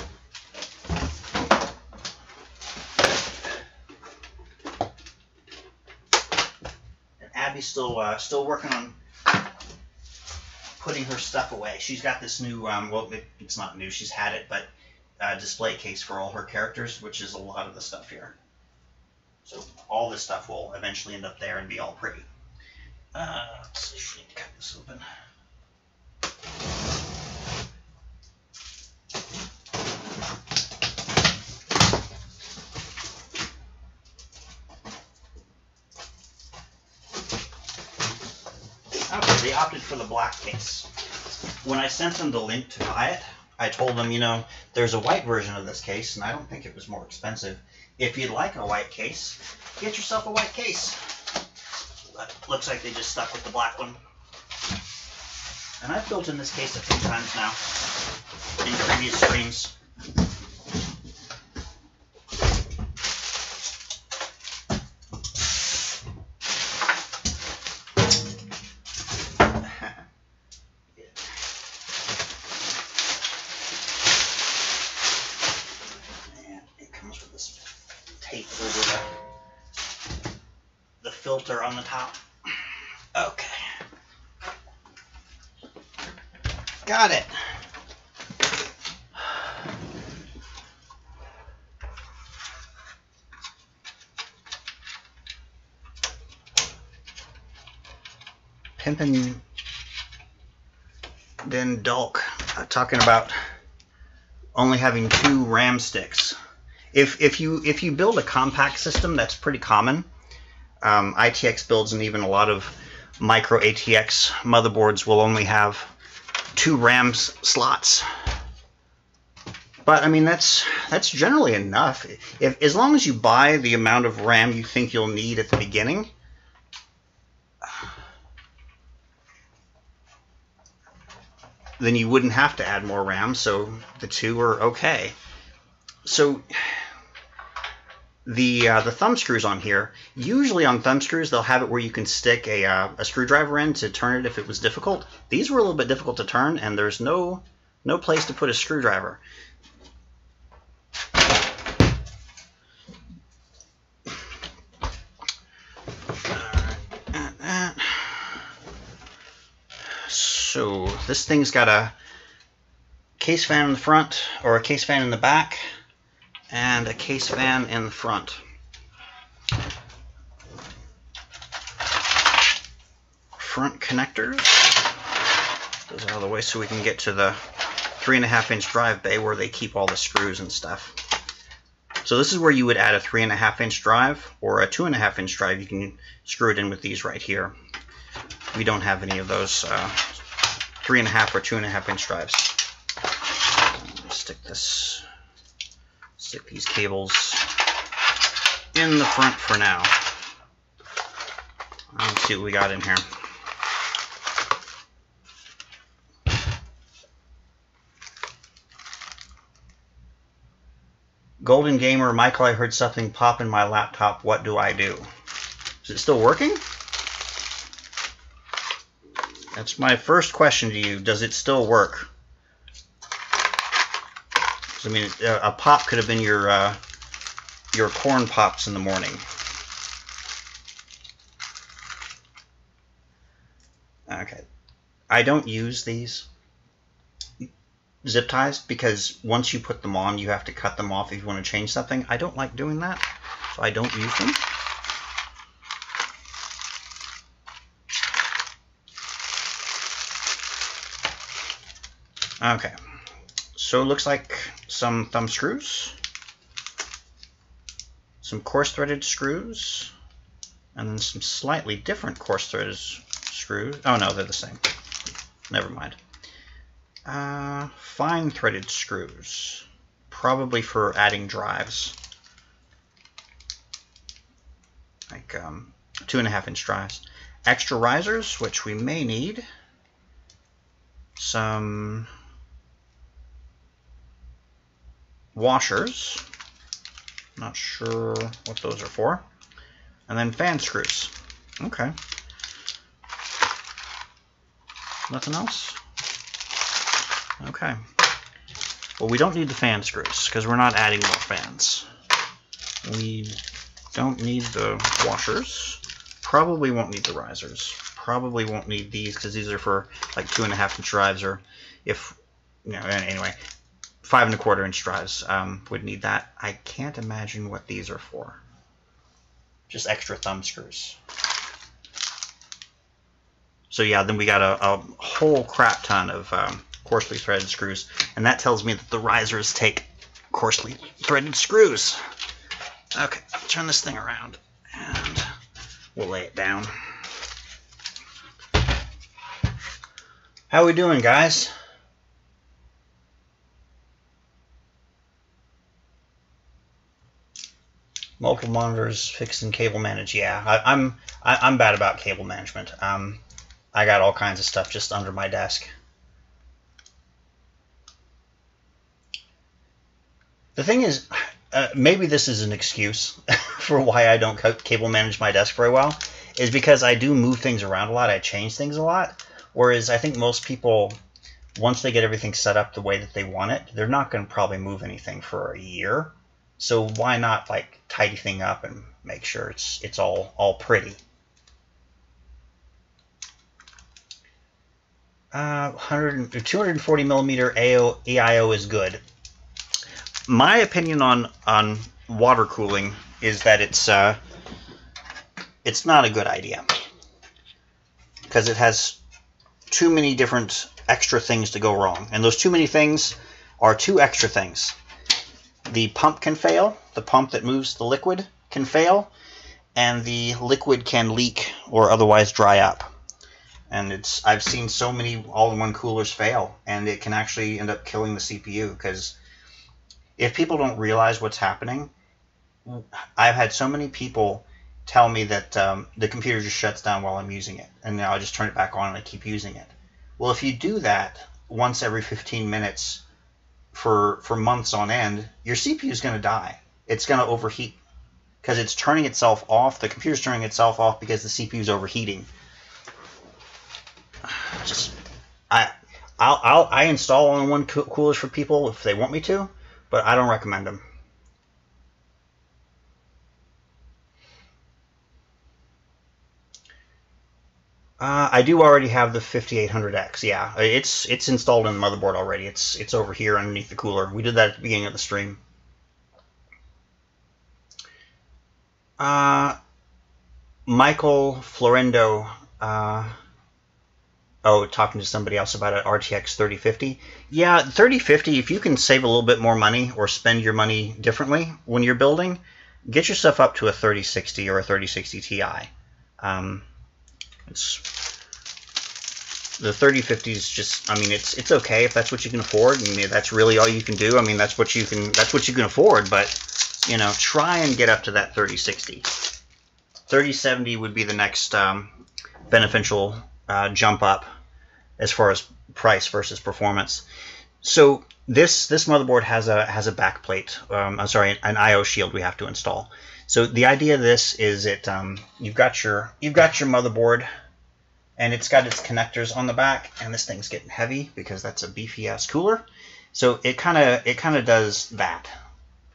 And Abby's still uh, still working on putting her stuff away. She's got this new, um, well, it, it's not new, she's had it, but uh, display case for all her characters, which is a lot of the stuff here. So all this stuff will eventually end up there and be all pretty. Uh, let's see if we cut this open. Okay, they opted for the black case. When I sent them the link to buy it, I told them, you know, there's a white version of this case, and I don't think it was more expensive. If you'd like a white case, get yourself a white case. Looks like they just stuck with the black one. And I've built in this case a few times now in previous streams. Got it. Pimpin' then Dulk uh, talking about only having two RAM sticks. If if you if you build a compact system, that's pretty common. Um, ITX builds and even a lot of micro ATX motherboards will only have two RAM slots. But I mean that's that's generally enough. If as long as you buy the amount of RAM you think you'll need at the beginning, then you wouldn't have to add more RAM, so the two are okay. So the uh, the thumb screws on here, usually on thumb screws they'll have it where you can stick a, uh, a screwdriver in to turn it if it was difficult. These were a little bit difficult to turn and there's no no place to put a screwdriver. So this thing's got a case fan in the front or a case fan in the back and a case fan in the front. Front connectors. Those of the way so we can get to the three and a half inch drive bay where they keep all the screws and stuff. So this is where you would add a three and a half inch drive or a two and a half inch drive. You can screw it in with these right here. We don't have any of those uh, three and a half or two and a half inch drives. Stick this stick these cables in the front for now. Let's see what we got in here. Golden Gamer, Michael, I heard something pop in my laptop. What do I do? Is it still working? That's my first question to you. Does it still work? I mean, a pop could have been your uh, your corn pops in the morning. Okay, I don't use these zip ties because once you put them on, you have to cut them off if you want to change something. I don't like doing that, so I don't use them. Okay, so it looks like some thumb screws, some coarse threaded screws, and then some slightly different coarse threaded screws. Oh no, they're the same. Never mind. Uh, fine threaded screws, probably for adding drives. Like um, two and a half inch drives. Extra risers, which we may need. some washers. Not sure what those are for. And then fan screws. Okay. Nothing else? Okay. Well, we don't need the fan screws because we're not adding more fans. We don't need the washers. Probably won't need the risers. Probably won't need these because these are for like two and a half inch drives or if, you know, anyway, five and a quarter inch drives um, would need that. I can't imagine what these are for. Just extra thumb screws. So yeah, then we got a, a whole crap ton of um, coarsely threaded screws, and that tells me that the risers take coarsely threaded screws. Okay, turn this thing around, and we'll lay it down. How we doing, guys? Multiple monitors, fixing cable manage. Yeah, I, I'm i am bad about cable management. Um, I got all kinds of stuff just under my desk. The thing is, uh, maybe this is an excuse for why I don't cable manage my desk very well, is because I do move things around a lot. I change things a lot. Whereas I think most people, once they get everything set up the way that they want it, they're not going to probably move anything for a year. So why not like tidy thing up and make sure it's it's all all pretty. Uh, 100, 240 millimeter AO, EIO is good. My opinion on on water cooling is that it's uh, it's not a good idea because it has too many different extra things to go wrong, and those too many things are two extra things. The pump can fail. The pump that moves the liquid can fail, and the liquid can leak or otherwise dry up and it's I've seen so many all-in-one coolers fail, and it can actually end up killing the CPU because if people don't realize what's happening, I've had so many people tell me that um, the computer just shuts down while I'm using it, and now I just turn it back on and I keep using it. Well, if you do that once every 15 minutes for for months on end, your CPU is going to die. It's going to overheat because it's turning itself off. The computer's turning itself off because the CPU is overheating just I I'll, I'll I install on one coolers for people if they want me to, but I don't recommend them. Uh, I do already have the 5800X. Yeah, it's it's installed in the motherboard already. It's it's over here underneath the cooler. We did that at the beginning of the stream. Uh, Michael Florendo. Uh, oh, talking to somebody else about an RTX 3050. Yeah, 3050, if you can save a little bit more money or spend your money differently when you're building, get yourself up to a 3060 or a 3060 Ti. Um, it's the 3050 is just I mean it's it's okay if that's what you can afford mean that's really all you can do I mean that's what you can that's what you can afford but you know try and get up to that 3060 3070 would be the next um, beneficial uh, jump up as far as price versus performance. So this this motherboard has a has a backplate. Um, I'm sorry, an I/O shield we have to install. So the idea of this is it um, you've got your you've got your motherboard, and it's got its connectors on the back, and this thing's getting heavy because that's a beefy ass cooler. So it kind of it kind of does that.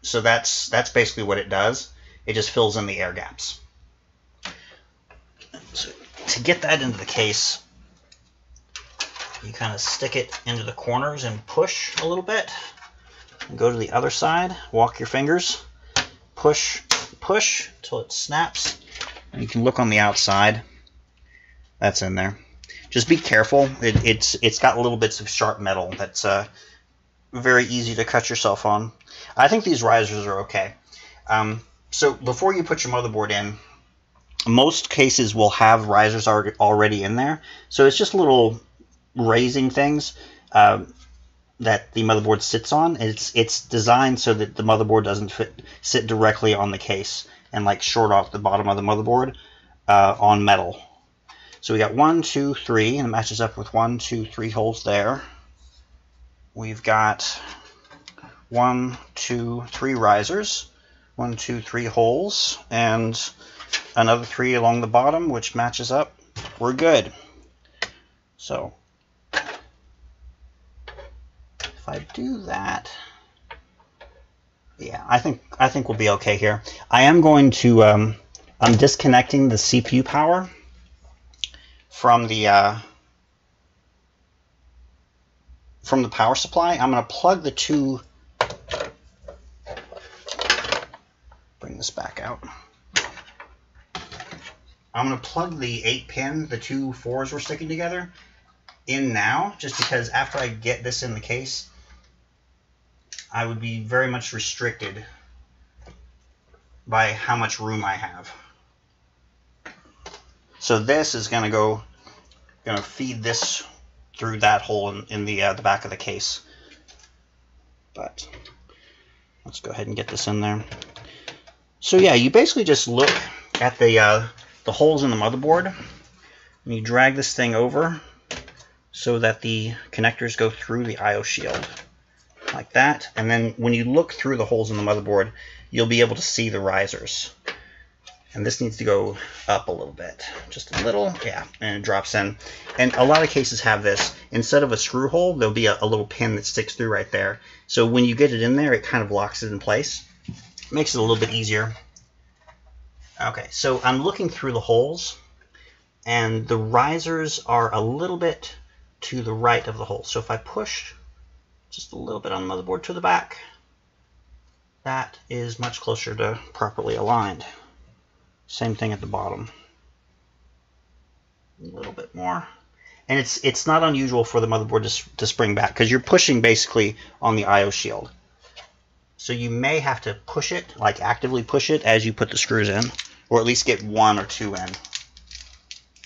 So that's that's basically what it does. It just fills in the air gaps. So to get that into the case, you kind of stick it into the corners and push a little bit. And go to the other side, walk your fingers, push, push until it snaps. And you can look on the outside. That's in there. Just be careful. It, it's it's got little bits of sharp metal that's uh, very easy to cut yourself on. I think these risers are okay. Um, so before you put your motherboard in, most cases will have risers already in there. So it's just little raising things uh, that the motherboard sits on. It's it's designed so that the motherboard doesn't fit, sit directly on the case and like short off the bottom of the motherboard uh, on metal. So we got one, two, three, and it matches up with one, two, three holes there. We've got one, two, three risers, one, two, three holes, and another three along the bottom, which matches up. We're good. So if I do that, yeah, I think I think we'll be okay here. I am going to um, I'm disconnecting the CPU power from the uh, from the power supply. I'm going to plug the two. Bring this back out. I'm going to plug the 8 pin, the two fours we're sticking together, in now, just because after I get this in the case, I would be very much restricted by how much room I have. So this is going to go, going to feed this through that hole in, in the uh, the back of the case. But let's go ahead and get this in there. So yeah, you basically just look at the uh, the holes in the motherboard, and you drag this thing over so that the connectors go through the I/O shield like that. And then when you look through the holes in the motherboard, you'll be able to see the risers. And this needs to go up a little bit, just a little, yeah, and it drops in. And a lot of cases have this. Instead of a screw hole, there'll be a, a little pin that sticks through right there. So when you get it in there, it kind of locks it in place. Makes it a little bit easier. Okay, so I'm looking through the holes, and the risers are a little bit to the right of the hole. So if I push just a little bit on the motherboard to the back, that is much closer to properly aligned. Same thing at the bottom. A little bit more. And it's it's not unusual for the motherboard to, to spring back because you're pushing basically on the I.O. shield. So you may have to push it, like actively push it as you put the screws in, or at least get one or two in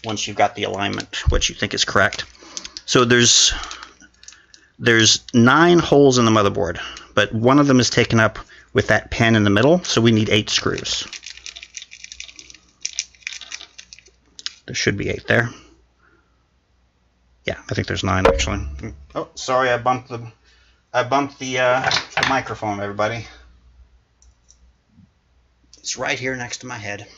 once you've got the alignment, which you think is correct. So there's there's nine holes in the motherboard, but one of them is taken up with that pin in the middle, so we need eight screws. There should be eight there. Yeah, I think there's nine actually. Oh, sorry, I bumped the I bumped the, uh, the microphone, everybody. It's right here next to my head.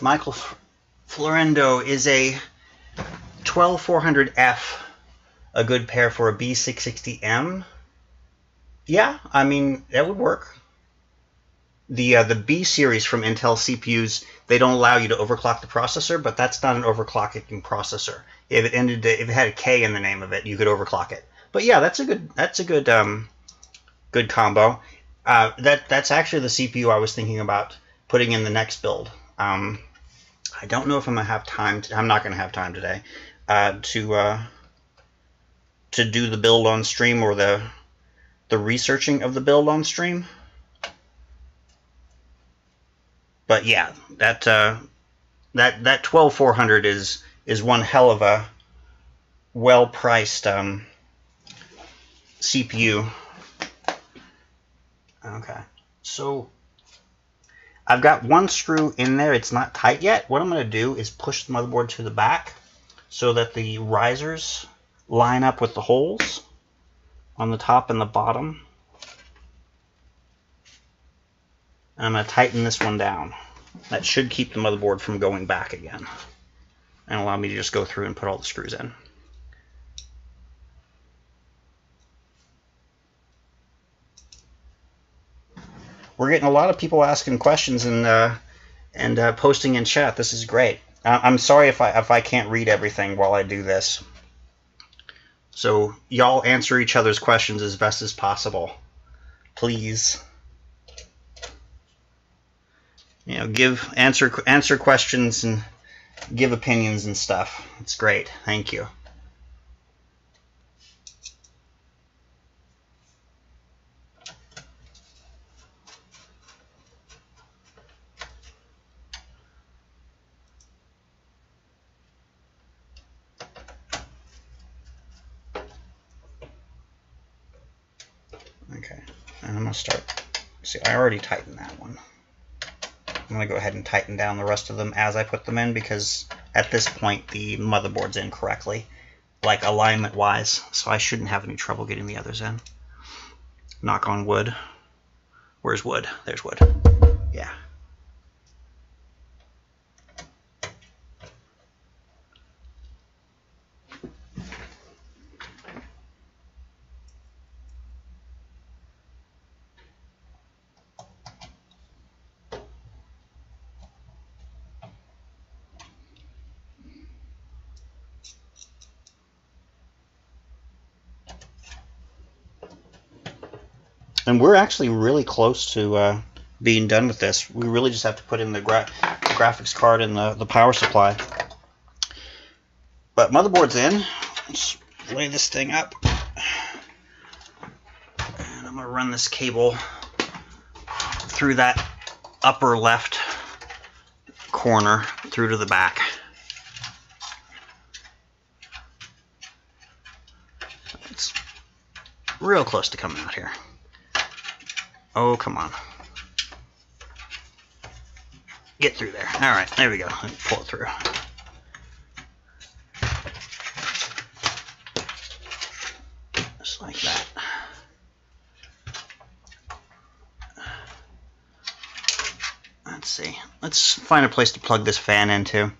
Michael Florendo is a 12400F a good pair for a B660M? Yeah, I mean, that would work. The uh, the B series from Intel CPUs, they don't allow you to overclock the processor, but that's not an overclocking processor. If it ended, if it had a K in the name of it, you could overclock it. But yeah, that's a good that's a good um, good combo. Uh, that that's actually the CPU I was thinking about putting in the next build. Um, I don't know if I'm gonna have time. To, I'm not gonna have time today uh, to uh, to do the build on stream or the the researching of the build on stream. But yeah, that uh, that that 12400 is is one hell of a well priced um, CPU. Okay, so I've got one screw in there. It's not tight yet. What I'm going to do is push the motherboard to the back so that the risers line up with the holes on the top and the bottom. And I'm going to tighten this one down. That should keep the motherboard from going back again and allow me to just go through and put all the screws in. We're getting a lot of people asking questions and uh, and uh, posting in chat. This is great. I'm sorry if I if I can't read everything while I do this. So y'all answer each other's questions as best as possible, please. You know, give answer answer questions and give opinions and stuff. It's great. Thank you. Okay, and I'm to start. See, I already tightened that. I'm going to go ahead and tighten down the rest of them as I put them in because at this point the motherboard's in correctly, like alignment wise, so I shouldn't have any trouble getting the others in. Knock on wood. Where's wood? There's wood. Yeah. We're actually really close to uh, being done with this. We really just have to put in the, gra the graphics card and the, the power supply. But motherboard's in. Let's lay this thing up. And I'm going to run this cable through that upper left corner through to the back. It's real close to coming out here. Oh, come on. Get through there. All right, there we go. Pull it through. Just like that. Let's see. Let's find a place to plug this fan into.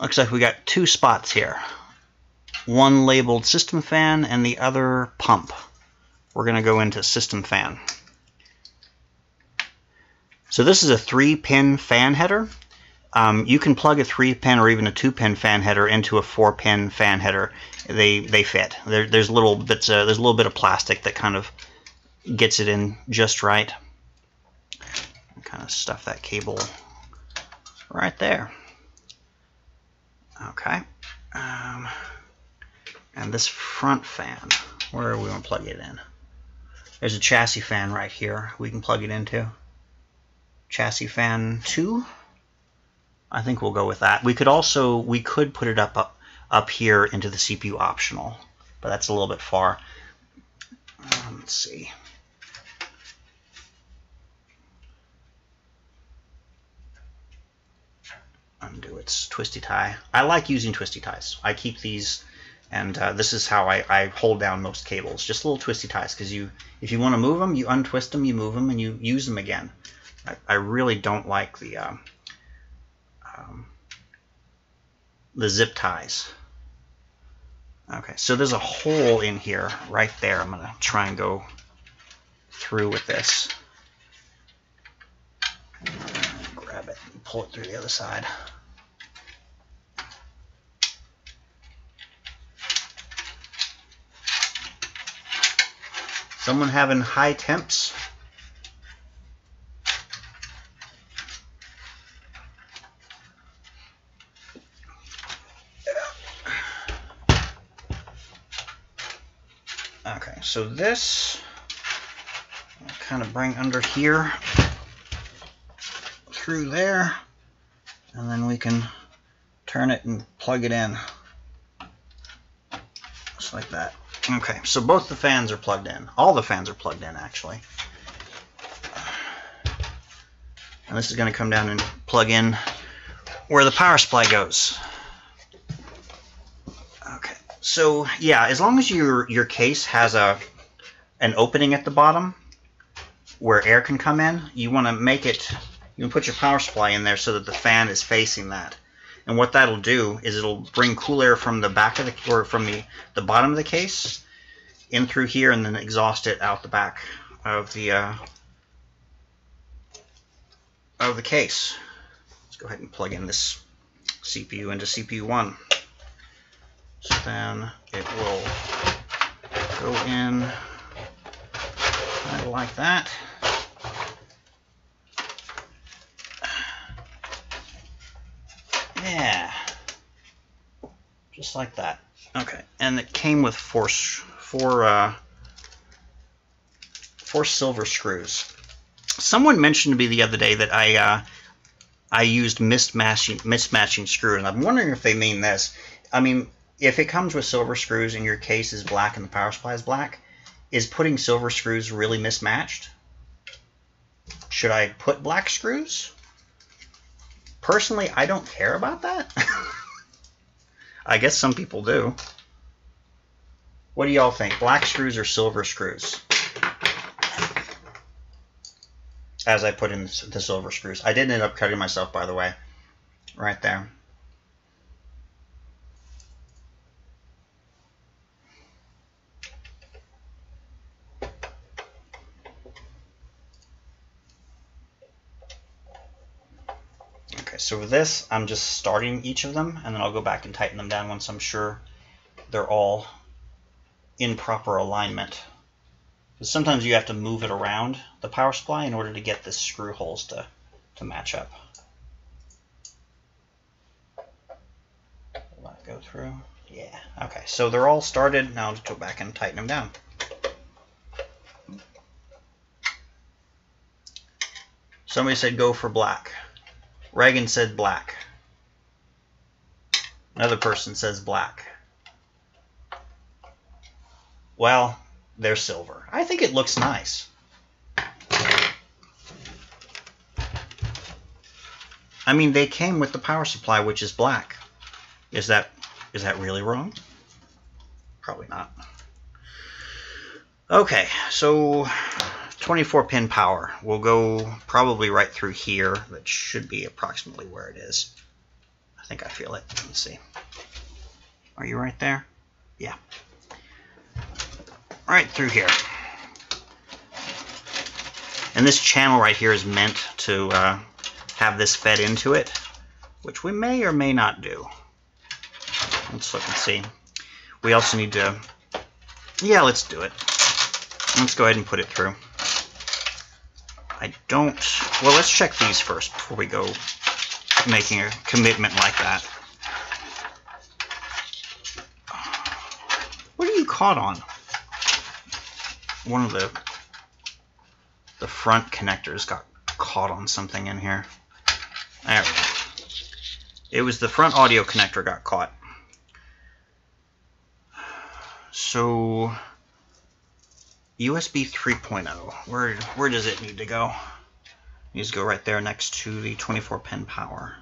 Looks like we got two spots here. One labeled system fan and the other pump. We're going to go into system fan. So this is a three-pin fan header. Um, you can plug a three-pin or even a two-pin fan header into a four-pin fan header. They they fit. There, there's little bits. Uh, there's a little bit of plastic that kind of gets it in just right. Kind of stuff that cable right there. Okay. Um, and this front fan, where we want to plug it in? There's a chassis fan right here we can plug it into chassis fan 2. I think we'll go with that. We could also, we could put it up, up, up here into the CPU optional, but that's a little bit far. Um, let's see. Undo its twisty tie. I like using twisty ties. I keep these and uh, this is how I, I, hold down most cables just little twisty ties because you if you want to move them you untwist them you move them and you use them again I, I really don't like the um, um, the zip ties. Okay, so there's a hole in here right there. I'm going to try and go through with this. Grab it and pull it through the other side. Someone having high temps? So this I'll kind of bring under here through there and then we can turn it and plug it in. Just like that. Okay so both the fans are plugged in. All the fans are plugged in actually. And this is going to come down and plug in where the power supply goes so yeah, as long as your your case has a an opening at the bottom where air can come in, you want to make it. You can put your power supply in there so that the fan is facing that. And what that'll do is it'll bring cool air from the back of the or from the the bottom of the case in through here and then exhaust it out the back of the uh, of the case. Let's go ahead and plug in this CPU into CPU one. So then it will go in kind of like that. Yeah, just like that. Okay, and it came with four four uh, four silver screws. Someone mentioned to me the other day that I uh, I used mismatching mismatching screws, and I'm wondering if they mean this. I mean, if it comes with silver screws and your case is black and the power supply is black, is putting silver screws really mismatched? Should I put black screws? Personally, I don't care about that. I guess some people do. What do y'all think? Black screws or silver screws? As I put in the silver screws. I did end up cutting myself, by the way. Right there. Okay, so with this, I'm just starting each of them, and then I'll go back and tighten them down once I'm sure they're all in proper alignment. Because sometimes you have to move it around the power supply in order to get the screw holes to, to match up. Will that go through? Yeah, okay, so they're all started. Now I'll just go back and tighten them down. Somebody said go for black. Reagan said black. Another person says black. Well, they're silver. I think it looks nice. I mean, they came with the power supply, which is black. Is that is that really wrong? Probably not. Okay, so 24 pin power. We'll go probably right through here. That should be approximately where it is. I think I feel it. Let's see. Are you right there? Yeah. Right through here. And this channel right here is meant to uh, have this fed into it, which we may or may not do. Let's look and see. We also need to, yeah, let's do it. Let's go ahead and put it through. I don't... Well, let's check these first before we go making a commitment like that. What are you caught on? One of the the front connectors got caught on something in here. There. It was the front audio connector got caught. So USB 3.0. Where where does it need to go? It needs to go right there next to the 24 pin power.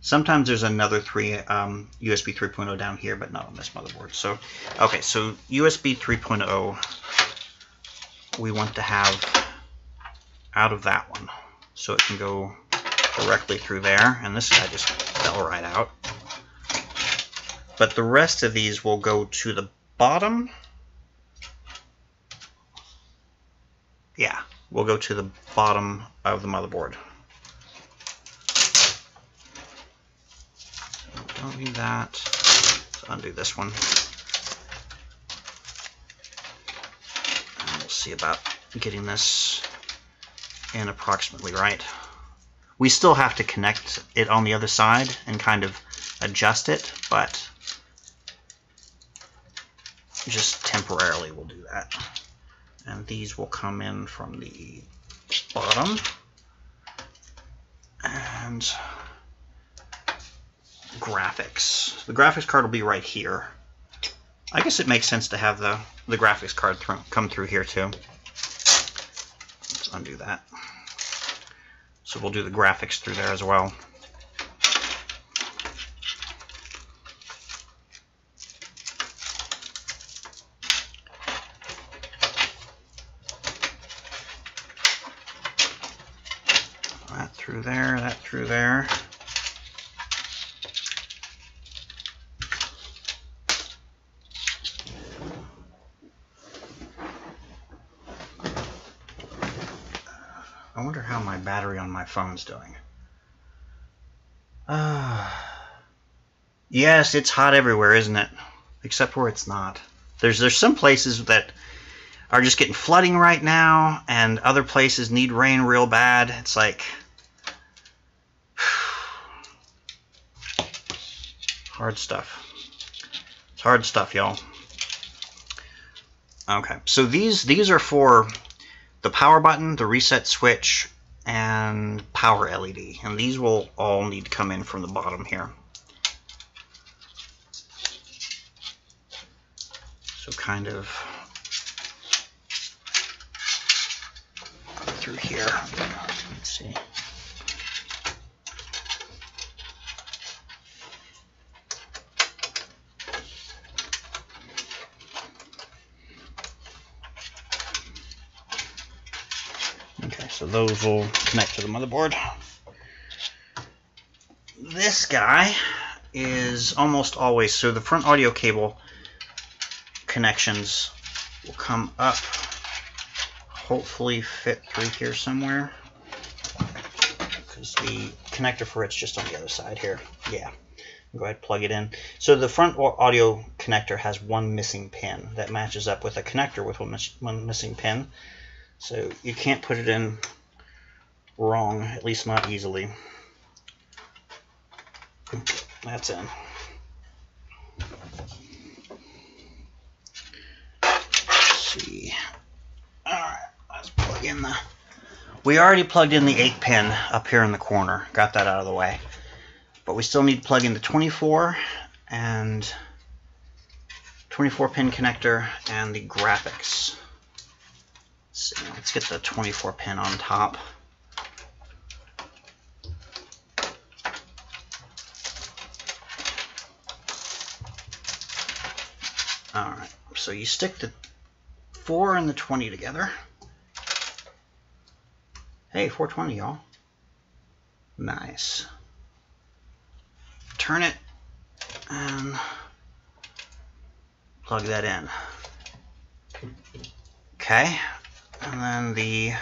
Sometimes there's another three um, USB 3.0 down here, but not on this motherboard. So, okay, so USB 3.0, we want to have out of that one, so it can go directly through there. And this guy just fell right out. But the rest of these will go to the bottom yeah, we'll go to the bottom of the motherboard. Don't need that. Let's undo this one. And we'll see about getting this in approximately right. We still have to connect it on the other side and kind of adjust it, but just temporarily we'll do that and these will come in from the bottom. And graphics. The graphics card will be right here. I guess it makes sense to have the the graphics card th come through here too. Let's undo that. So we'll do the graphics through there as well through there, that through there. I wonder how my battery on my phone's doing. Uh, yes, it's hot everywhere, isn't it? Except where it's not. There's there's some places that are just getting flooding right now, and other places need rain real bad. It's like Hard stuff. It's hard stuff, y'all. Okay, so these these are for the power button, the reset switch, and power LED. And these will all need to come in from the bottom here. So kind of through here. Let's see. So those will connect to the motherboard. This guy is almost always, so the front audio cable connections will come up, hopefully fit through here somewhere, because the connector for it's just on the other side here. Yeah, go ahead plug it in. So the front audio connector has one missing pin that matches up with a connector with one, one missing pin. So you can't put it in wrong, at least not easily. That's in. see. Alright, let's plug in the... We already plugged in the 8 pin up here in the corner. Got that out of the way. But we still need to plug in the 24 and 24 pin connector and the graphics. Let's, let's get the 24 pin on top. Alright, so you stick the 4 and the 20 together. Hey, 420, y'all. Nice. Turn it and plug that in. Okay, and then the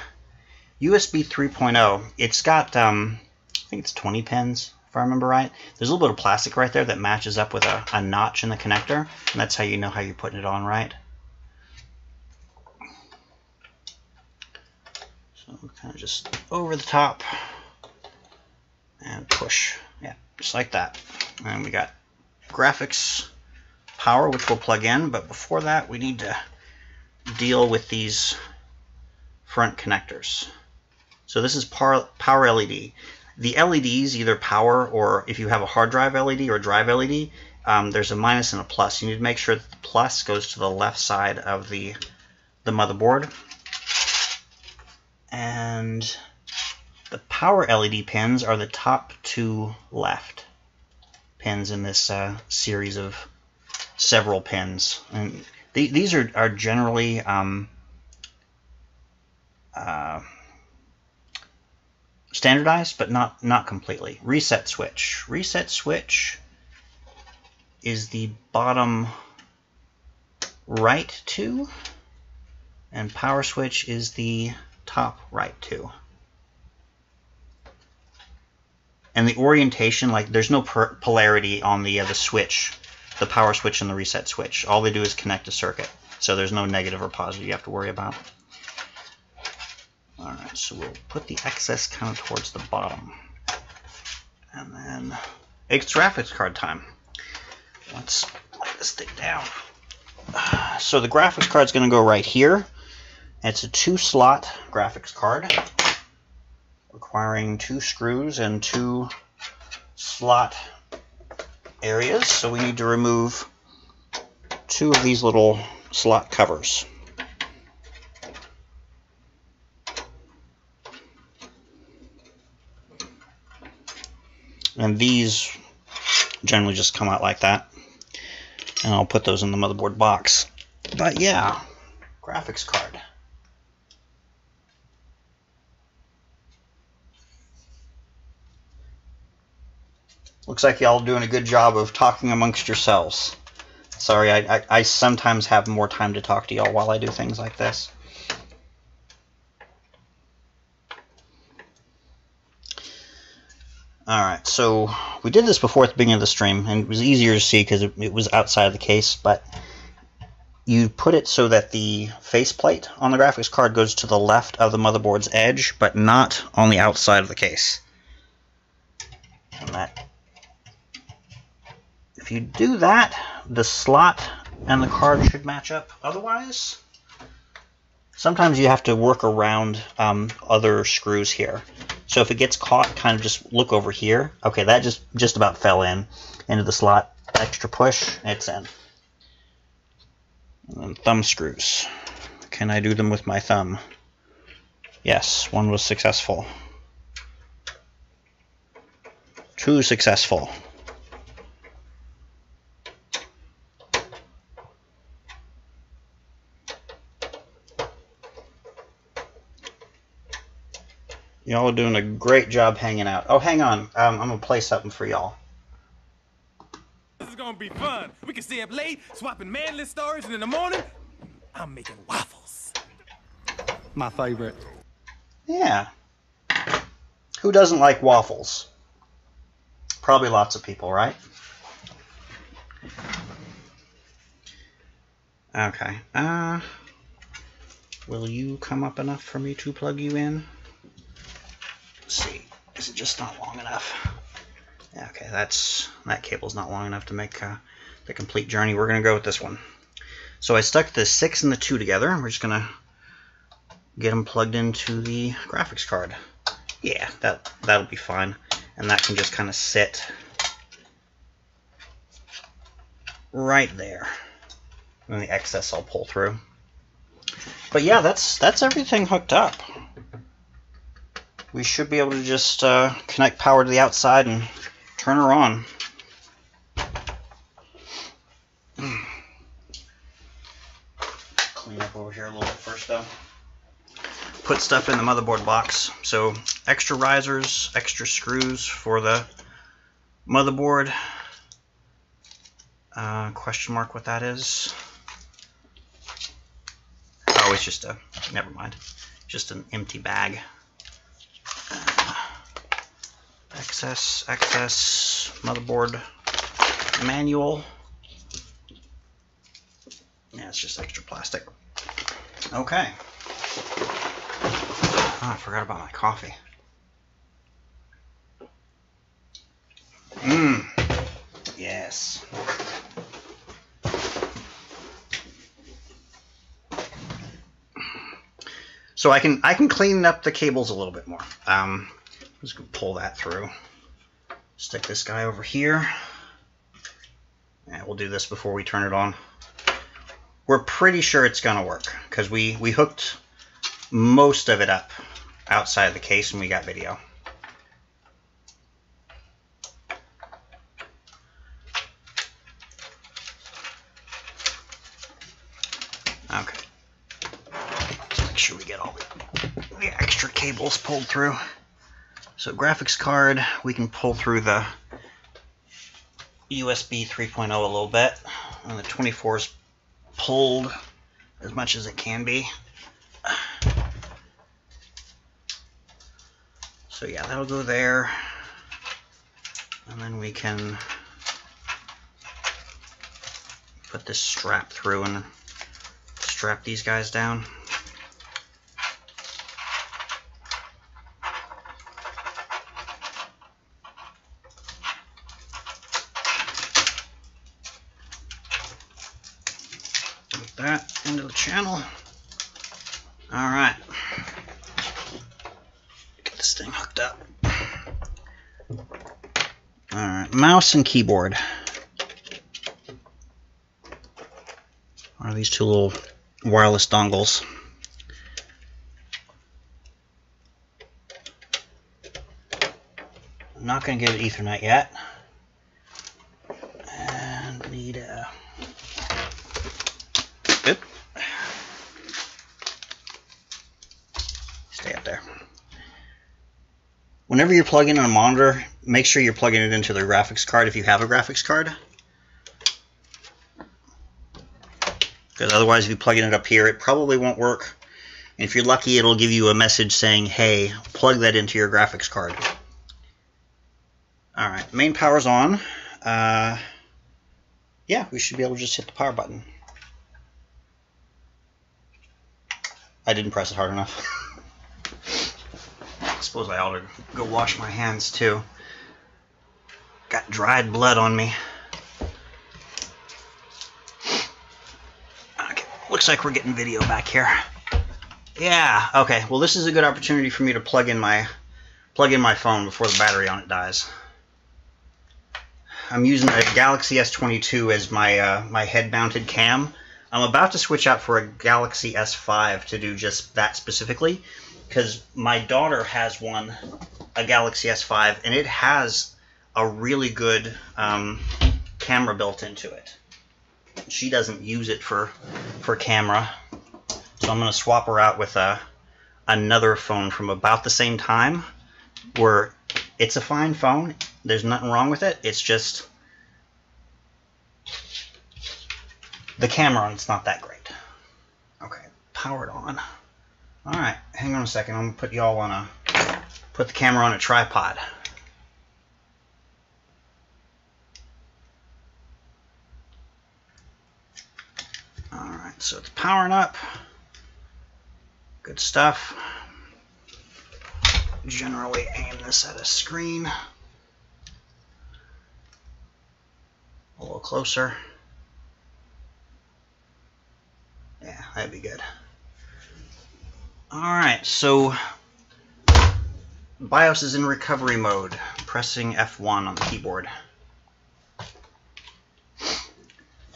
USB 3.0, it's got, um, I think it's 20 pins, if I remember right. There's a little bit of plastic right there that matches up with a, a notch in the connector, and that's how you know how you're putting it on right. So kind of just over the top and push. Yeah, just like that. And we got graphics power, which we'll plug in. But before that, we need to deal with these front connectors. So this is power, LED. The LEDs, either power or if you have a hard drive LED or drive LED, um, there's a minus and a plus. You need to make sure that the plus goes to the left side of the, the motherboard and the power LED pins are the top two left pins in this uh, series of several pins. And th these are, are generally um, uh, standardized, but not, not completely. Reset switch. Reset switch is the bottom right two, and power switch is the top right two. And the orientation, like there's no polarity on the uh, the switch, the power switch and the reset switch. All they do is connect a circuit. So there's no negative or positive you have to worry about. Alright, so we'll put the excess kind of towards the bottom. And then it's graphics card time. Let's lay this thing down. So the graphics card is going to go right here. It's a two slot graphics card requiring two screws and two slot areas. So we need to remove two of these little slot covers. And these generally just come out like that. And I'll put those in the motherboard box. But yeah, graphics card. Looks like y'all doing a good job of talking amongst yourselves. Sorry, I, I, I sometimes have more time to talk to y'all while I do things like this. Alright, so we did this before at the beginning of the stream, and it was easier to see because it, it, was outside of the case, but you put it so that the faceplate on the graphics card goes to the left of the motherboard's edge, but not on the outside of the case. And that if you do that, the slot and the card should match up. Otherwise, sometimes you have to work around um, other screws here. So if it gets caught, kind of just look over here. Okay, that just, just about fell in into the slot. Extra push, it's in. And then thumb screws. Can I do them with my thumb? Yes, one was successful. Two successful. Y'all are doing a great job hanging out. Oh, hang on. Um, I'm going to play something for y'all. This is gonna be fun. We can stay up late, swapping manly stories, and in the morning, I'm making waffles. My favorite. Yeah. Who doesn't like waffles? Probably lots of people, right? Okay. Uh, will you come up enough for me to plug you in? Let's see. Is it just not long enough? Yeah, okay, that's that cable's not long enough to make uh, the complete journey. We're gonna go with this one. So I stuck the six and the two together. and We're just gonna get them plugged into the graphics card. Yeah, that that'll be fine, and that can just kind of sit right there. And the excess I'll pull through. But yeah, that's that's everything hooked up. We should be able to just uh, connect power to the outside and turn her on. Clean up over here a little bit first though. Put stuff in the motherboard box. So extra risers, extra screws for the motherboard. Uh, question mark what that is. Oh, it's just a, never mind. Just an empty bag. Uh, excess, excess, motherboard manual. Yeah, it's just extra plastic. Okay. Oh, I forgot about my coffee. Mmm. Yes. So I can I can clean up the cables a little bit more. Um, Just gonna pull that through. Stick this guy over here. And we'll do this before we turn it on. We're pretty sure it's gonna work because we we hooked most of it up outside the case and we got video. Okay. Make sure we get all the, the extra cables pulled through. So graphics card, we can pull through the USB 3.0 a little bit. And the 24 is pulled as much as it can be. So yeah, that'll go there. And then we can put this strap through and strap these guys down. Put that into the channel. All right. Get this thing hooked up. All right, mouse and keyboard. Are these two little wireless dongles? I'm not going to get an Ethernet yet. And need a. Oop. Stay up there. Whenever you're plugging in a monitor, make sure you're plugging it into the graphics card if you have a graphics card. Because otherwise, if you plug it up here, it probably won't work. And if you're lucky, it'll give you a message saying, hey, plug that into your graphics card. Alright, main power's on. Uh, yeah, we should be able to just hit the power button. I didn't press it hard enough. I suppose I ought to go wash my hands too. Got dried blood on me. Okay, looks like we're getting video back here. Yeah, okay. Well, this is a good opportunity for me to plug in my plug in my phone before the battery on it dies. I'm using a Galaxy S22 as my uh, my head-mounted cam. I'm about to switch out for a Galaxy S5 to do just that specifically, because my daughter has one, a Galaxy S5, and it has a really good um, camera built into it. She doesn't use it for for camera, so I'm going to swap her out with a another phone from about the same time where it's a fine phone. There's nothing wrong with it. It's just the camera on it's not that great. Okay, powered on. All right, hang on a second. I'm gonna put y'all on a put the camera on a tripod. All right, so it's powering up. Good stuff. Generally aim this at a screen. A little closer. Yeah, that'd be good. Alright, so BIOS is in recovery mode. Pressing F1 on the keyboard.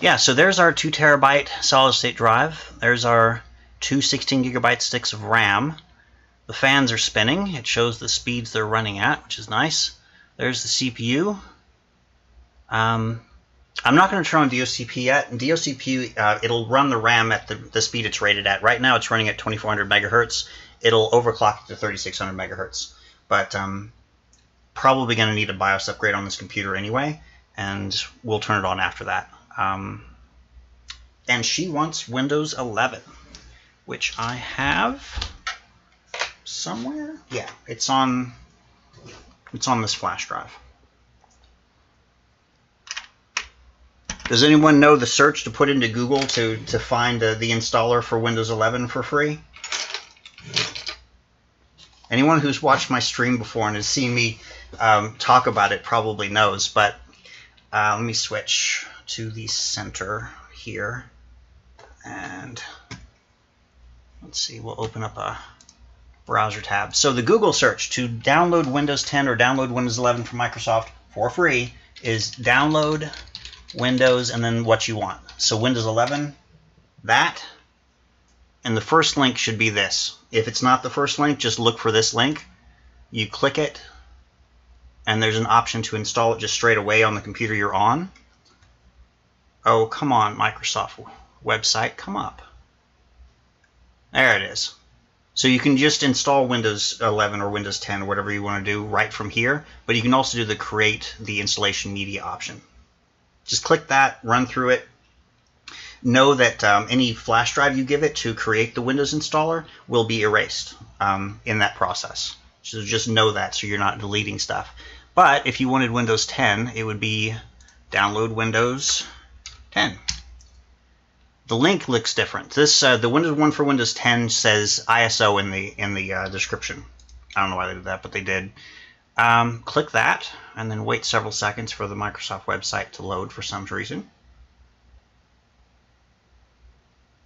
Yeah, so there's our 2 terabyte solid state drive. There's our two 16 gigabyte sticks of RAM. The fans are spinning. It shows the speeds they're running at, which is nice. There's the CPU. Um, I'm not going to turn on DOCP yet. DOCP, uh, it'll run the RAM at the, the speed it's rated at. Right now it's running at 2400 megahertz. It'll overclock it to 3600 megahertz. But um, probably going to need a BIOS upgrade on this computer anyway, and we'll turn it on after that. Um, and she wants Windows 11, which I have somewhere. Yeah, it's on it's on this flash drive. Does anyone know the search to put into Google to, to find uh, the installer for Windows 11 for free? Anyone who's watched my stream before and has seen me um, talk about it probably knows, but uh, let me switch to the center here. And let's see, we'll open up a browser tab. So the Google search to download Windows 10 or download Windows 11 from Microsoft for free is download Windows, and then what you want. So Windows 11, that, and the first link should be this. If it's not the first link, just look for this link. You click it, and there's an option to install it just straight away on the computer you're on. Oh, come on, Microsoft website, come up. There it is. So you can just install Windows 11 or Windows 10 or whatever you want to do right from here, but you can also do the create the installation media option. Just click that, run through it. Know that um, any flash drive you give it to create the Windows installer will be erased um, in that process. So just know that so you're not deleting stuff. But if you wanted Windows 10, it would be download Windows 10. The link looks different. This uh, the Windows one for Windows 10 says ISO in the in the uh, description. I don't know why they did that, but they did. Um, click that, and then wait several seconds for the Microsoft website to load for some reason.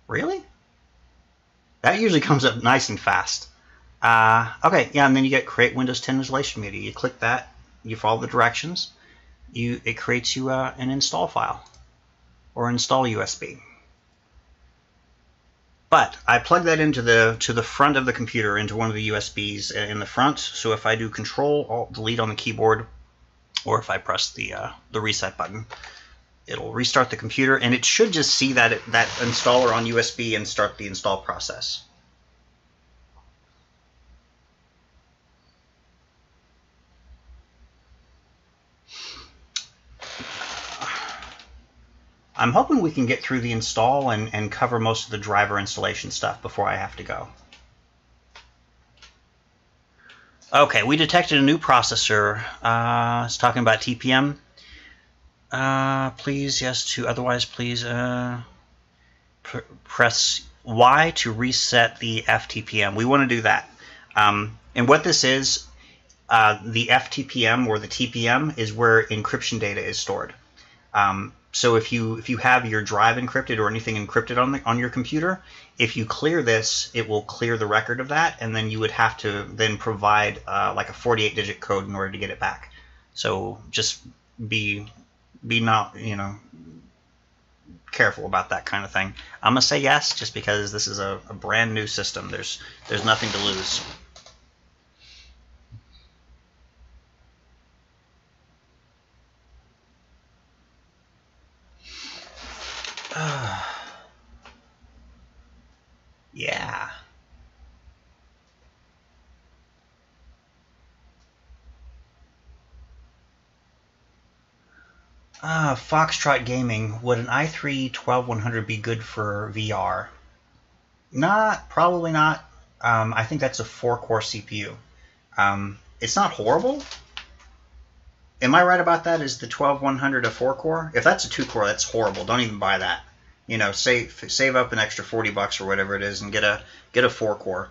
Really? That usually comes up nice and fast. Uh, okay, yeah, and then you get Create Windows 10 Installation Media. You click that, you follow the directions, you it creates you uh, an install file or install USB. But I plug that into the to the front of the computer into one of the USBs in the front. So if I do Control Alt Delete on the keyboard, or if I press the uh, the reset button, it'll restart the computer, and it should just see that that installer on USB and start the install process. I'm hoping we can get through the install and, and cover most of the driver installation stuff before I have to go. Okay, we detected a new processor. Uh, it's talking about TPM. Uh, please, yes to, otherwise please uh, pr press Y to reset the FTPM. We want to do that. Um, and what this is, uh, the FTPM or the TPM is where encryption data is stored. Um, so if you if you have your drive encrypted or anything encrypted on the on your computer, if you clear this, it will clear the record of that, and then you would have to then provide uh, like a 48-digit code in order to get it back. So just be be not you know careful about that kind of thing. I'm gonna say yes, just because this is a, a brand new system. There's there's nothing to lose. yeah. Ah, Foxtrot Gaming. Would an i3 12100 be good for VR? Not, probably not. Um, I think that's a four core CPU. Um, it's not horrible, Am I right about that? Is the 12100 a four-core? If that's a two-core, that's horrible. Don't even buy that. You know, save save up an extra 40 bucks or whatever it is, and get a get a four-core.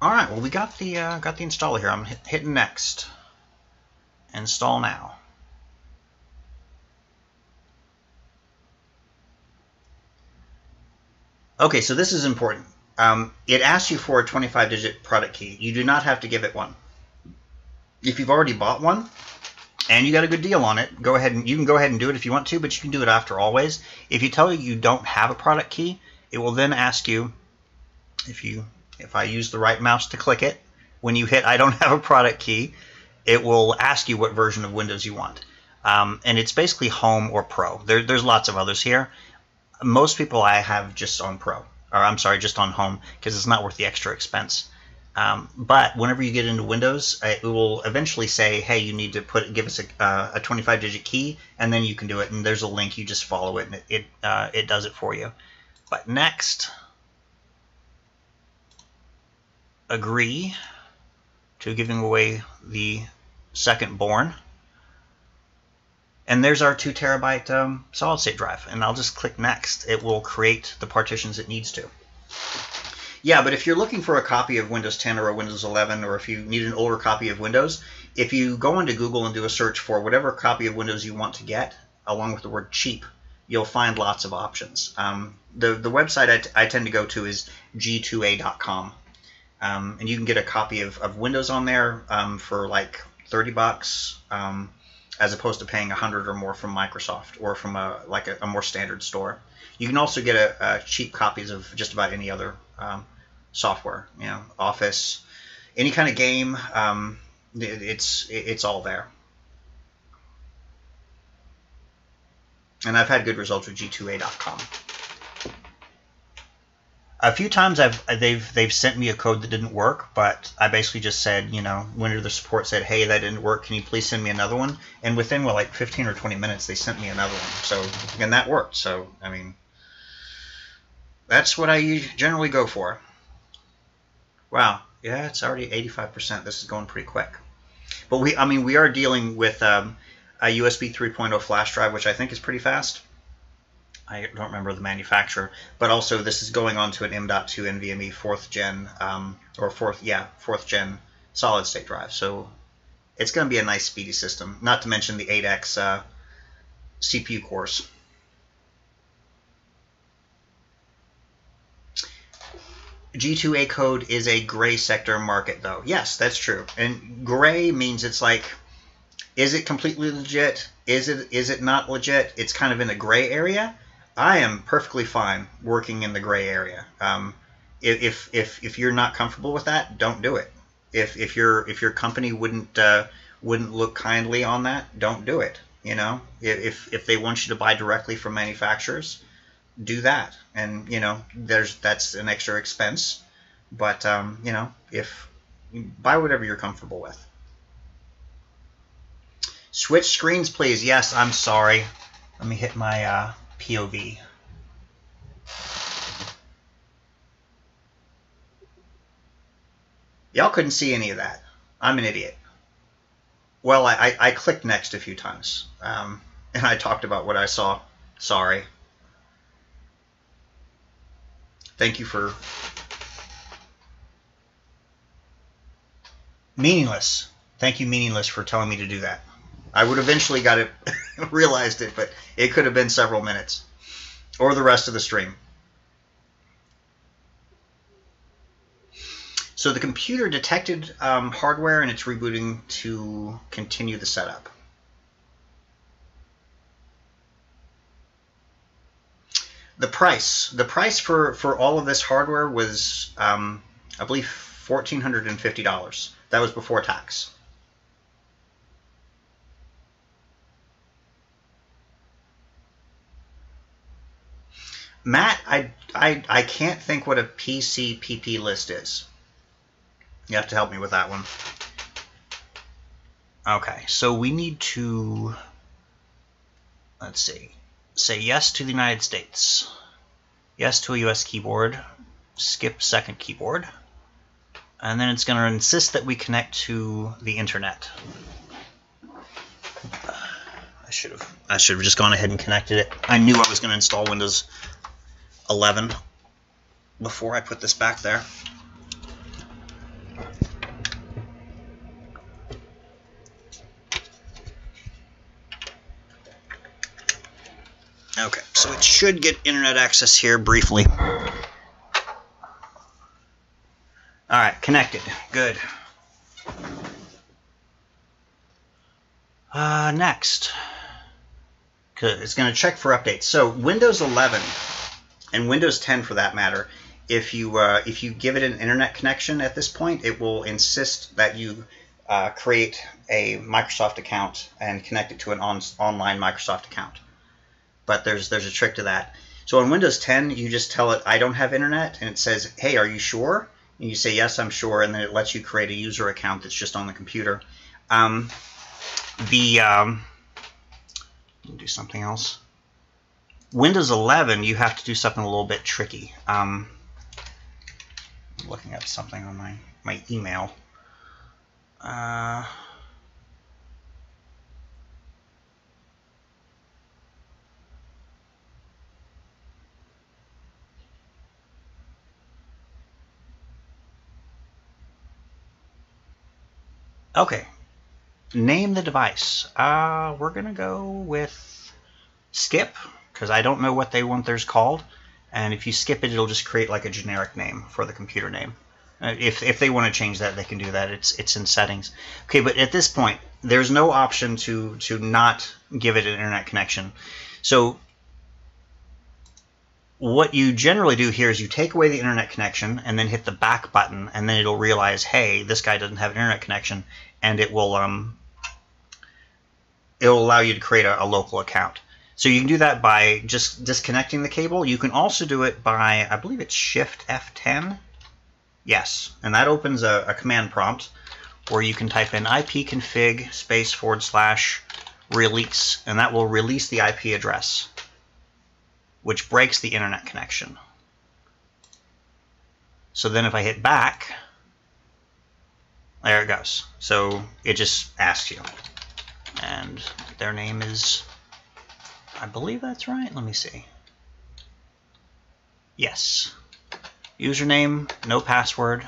All right. Well, we got the uh, got the installer here. I'm hit, hitting next. Install now. Okay, so this is important. Um, it asks you for a 25-digit product key. You do not have to give it one. If you've already bought one and you got a good deal on it, go ahead and you can go ahead and do it if you want to, but you can do it after always. If you tell you you don't have a product key, it will then ask you if you if I use the right mouse to click it, when you hit I don't have a product key, it will ask you what version of Windows you want. Um, and it's basically Home or Pro. There, there's lots of others here. Most people I have just on Pro, or I'm sorry, just on Home, because it's not worth the extra expense. Um, but whenever you get into Windows, it will eventually say, "Hey, you need to put give us a, uh, a 25-digit key," and then you can do it. And there's a link; you just follow it, and it it, uh, it does it for you. But next, agree to giving away the second born. And there's our two terabyte um, solid state drive. And I'll just click next. It will create the partitions it needs to. Yeah, but if you're looking for a copy of Windows 10 or a Windows 11, or if you need an older copy of Windows, if you go into Google and do a search for whatever copy of Windows you want to get, along with the word cheap, you'll find lots of options. Um, the, the website I, tend to go to is g2a.com. Um, and you can get a copy of, of Windows on there um, for like 30 bucks, um, as opposed to paying 100 or more from Microsoft or from a like a, a more standard store. You can also get a, a, cheap copies of just about any other um, software, you know, Office, any kind of game. Um, it, it's it's all there. And I've had good results with G2A.com a few times I've they've they've sent me a code that didn't work, but I basically just said, you know, whenever the support said, "Hey, that didn't work. Can you please send me another one?" And within well, like 15 or 20 minutes, they sent me another one. So and that worked. So I mean, that's what I generally go for. Wow, yeah, it's already 85%. This is going pretty quick. But we, I mean, we are dealing with um, a USB 3.0 flash drive, which I think is pretty fast. I don't remember the manufacturer, but also this is going on to an M.2 NVMe fourth gen um, or fourth yeah fourth gen solid state drive. So it's going to be a nice speedy system. Not to mention the 8x uh, CPU cores. G2A code is a gray sector market, though. Yes, that's true. And gray means it's like, is it completely legit? Is it is it not legit? It's kind of in a gray area. I am perfectly fine working in the gray area. Um, if if if you're not comfortable with that, don't do it. If if your if your company wouldn't uh, wouldn't look kindly on that, don't do it. You know, if if they want you to buy directly from manufacturers, do that. And you know, there's that's an extra expense, but um, you know, if buy whatever you're comfortable with. Switch screens, please. Yes, I'm sorry. Let me hit my uh, POV. Y'all couldn't see any of that. I'm an idiot. Well, I, I, I clicked next a few times, um, and I talked about what I saw. Sorry. Thank you for... Meaningless. Thank you, Meaningless, for telling me to do that. I would eventually got it, realized it, but it could have been several minutes, or the rest of the stream. So the computer detected um, hardware and it's rebooting to continue the setup. The price, the price for, for all of this hardware was, um, I believe, $1,450. That was before tax. Matt, I, I, I can't think what a PCPP list is. You have to help me with that one. Okay, so we need to, let's see, say yes to the United States, yes to a US keyboard, skip second keyboard, and then it's going to insist that we connect to the internet. I should have I should have just gone ahead and connected it. I knew I was going to install Windows 11 before I put this back there. Okay, so it should get internet access here briefly. Alright, connected. Good. Uh, next. Cause it's going to check for updates. So Windows 11 and Windows 10 for that matter, if you uh, if you give it an internet connection at this point, it will insist that you uh, create a Microsoft account and connect it to an on online Microsoft account but there's there's a trick to that. So on Windows 10, you just tell it I don't have internet, and it says, Hey, are you sure? And you say yes, I'm sure, and then it lets you create a user account that's just on the computer. Um, the um, do something else. Windows 11, you have to do something a little bit tricky. Um, I'm looking at something on my my email. Uh, Okay. Name the device. Uh, we're going to go with skip because I don't know what they want theirs called. And if you skip it, it'll just create like a generic name for the computer name. Uh, if, if they want to change that, they can do that. It's it's in settings. Okay, but at this point, there's no option to to not give it an internet connection. So what you generally do here is you take away the internet connection and then hit the back button and then it'll realize hey this guy doesn't have an internet connection and it will um, it will allow you to create a, a, local account so you can do that by just disconnecting the cable you can also do it by I believe it's shift F10 yes and that opens a, a command prompt where you can type in ipconfig space forward slash release and that will release the IP address which breaks the internet connection. So then if I hit back, there it goes. So it just asks you. And their name is, I believe that's right. Let me see. Yes. Username, no password.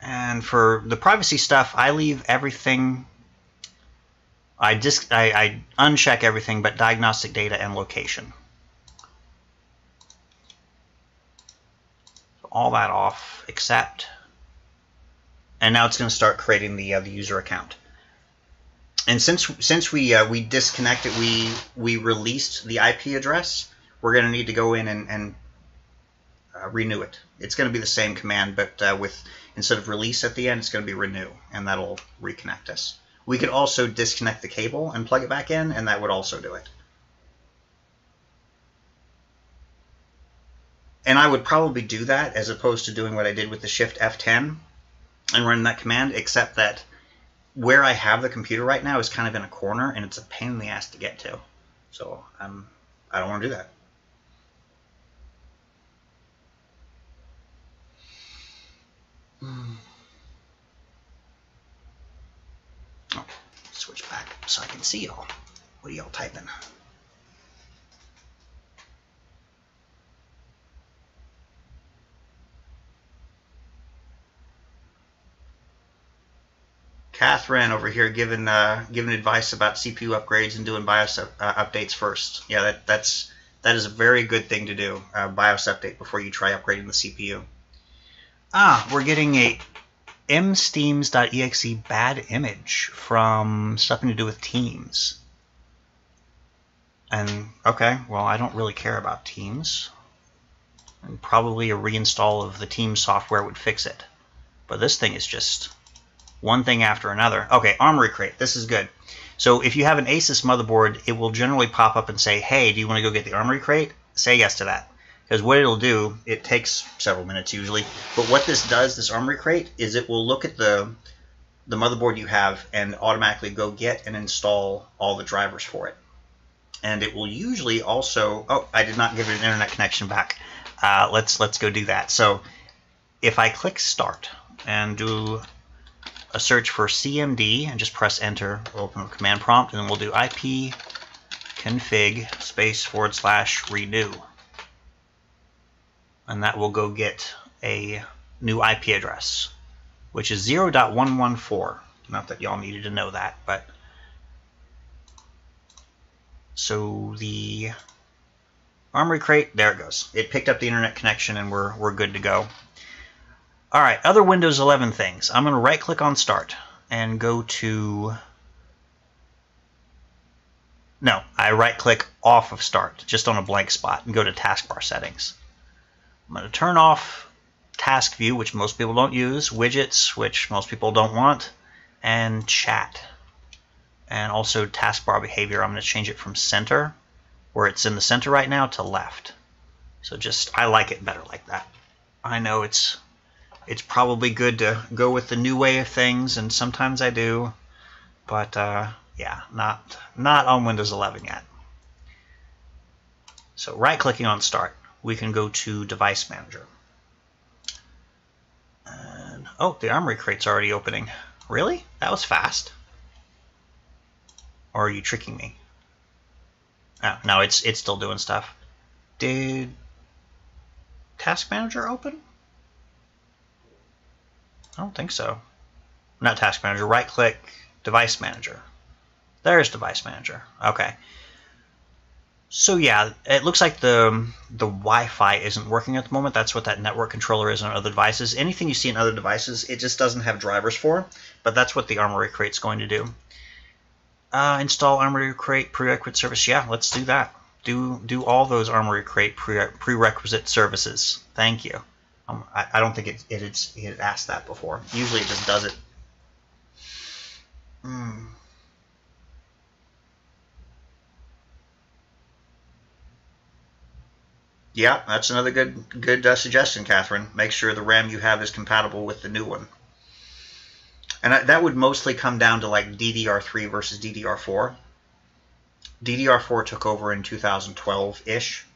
And for the privacy stuff, I leave everything I just I, I uncheck everything but diagnostic data and location. So all that off, except and now it's going to start creating the uh, the user account. And since since we uh, we disconnected, we we released the IP address. We're going to need to go in and, and uh, renew it. It's going to be the same command, but uh, with instead of release at the end, it's going to be renew, and that'll reconnect us. We could also disconnect the cable and plug it back in, and that would also do it. And I would probably do that as opposed to doing what I did with the Shift F10 and running that command, except that where I have the computer right now is kind of in a corner, and it's a pain in the ass to get to. So I'm, I don't want to do that. Hmm. Oh, switch back so I can see y'all. What are y'all typing? Catherine over here giving uh, giving advice about CPU upgrades and doing BIOS uh, updates first. Yeah, that that's that is a very good thing to do. Uh, BIOS update before you try upgrading the CPU. Ah, we're getting a msteams.exe bad image from something to do with Teams. And, okay, well, I don't really care about Teams. And probably a reinstall of the Teams software would fix it. But this thing is just one thing after another. Okay, Armoury Crate. This is good. So if you have an Asus motherboard, it will generally pop up and say, hey, do you want to go get the Armoury Crate? Say yes to that. Because what it'll do, it takes several minutes usually, but what this does, this armoury crate, is it will look at the the motherboard you have and automatically go get and install all the drivers for it. And it will usually also. Oh, I did not give it an internet connection back. Uh, let's let's go do that. So if I click Start and do a search for CMD and just press Enter, we'll open the command prompt, and then we'll do IP config space forward slash renew. And that will go get a new IP address, which is 0.114. Not that y'all needed to know that, but so the Armoury Crate, there it goes. It picked up the internet connection and we're, we're good to go. All right, other Windows 11 things. I'm going to right click on Start and go to. No, I right click off of Start, just on a blank spot, and go to Taskbar Settings. I'm going to turn off Task View, which most people don't use, Widgets, which most people don't want, and Chat. And also Taskbar Behavior. I'm going to change it from Center, where it's in the center right now, to Left. So just, I like it better like that. I know it's it's probably good to go with the new way of things, and sometimes I do, but uh, yeah, not not on Windows 11 yet. So right-clicking on Start, we can go to Device Manager. And, oh, the Armoury crate's already opening. Really? That was fast. Or are you tricking me? Oh, no, it's it's still doing stuff. Did Task Manager open? I don't think so. Not Task Manager. Right click, Device Manager. There's Device Manager. Okay. So yeah, it looks like the the Wi-Fi isn't working at the moment. That's what that network controller is on other devices. Anything you see in other devices, it just doesn't have drivers for. But that's what the Armoury Crate's going to do. Uh, install Armoury Crate prerequisite service. Yeah, let's do that. Do do all those Armoury Crate pre prerequisite services. Thank you. Um, I, I, don't think it, it, it's, it asked that before. Usually it just does it. Hmm. Yeah, that's another good good uh, suggestion, Catherine. Make sure the RAM you have is compatible with the new one. And that would mostly come down to like DDR3 versus DDR4. DDR4 took over in 2012-ish,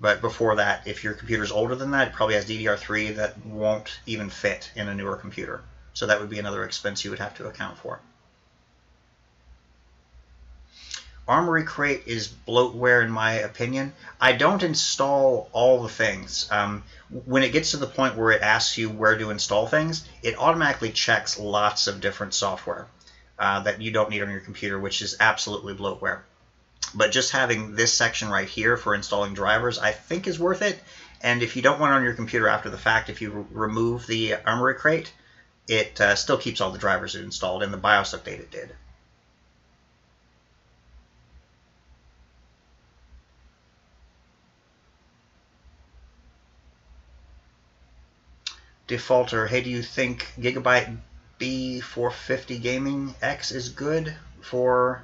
but before that, if your computer's older than that, it probably has DDR3 that won't even fit in a newer computer. So that would be another expense you would have to account for. Armoury Crate is bloatware in my opinion. I don't install all the things. Um, when it gets to the point where it asks you where to install things, it automatically checks lots of different software uh, that you don't need on your computer, which is absolutely bloatware. But just having this section right here for installing drivers, I think is worth it. And if you don't want it on your computer after the fact, if you remove the Armoury Crate, it uh, still keeps all the drivers it installed, and the BIOS update it did. Defaulter, hey, do you think Gigabyte B450 Gaming X is good for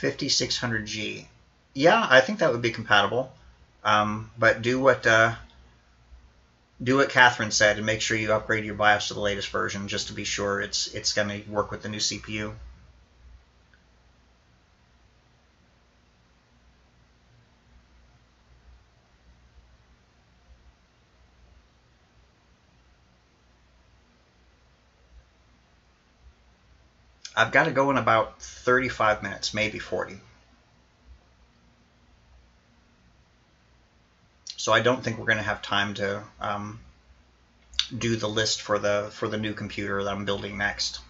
5600G. Yeah, I think that would be compatible. Um, but do what uh, do what Catherine said and make sure you upgrade your BIOS to the latest version just to be sure it's it's going to work with the new CPU. I've got to go in about 35 minutes, maybe 40. So I don't think we're going to have time to um, do the list for the for the new computer that I'm building next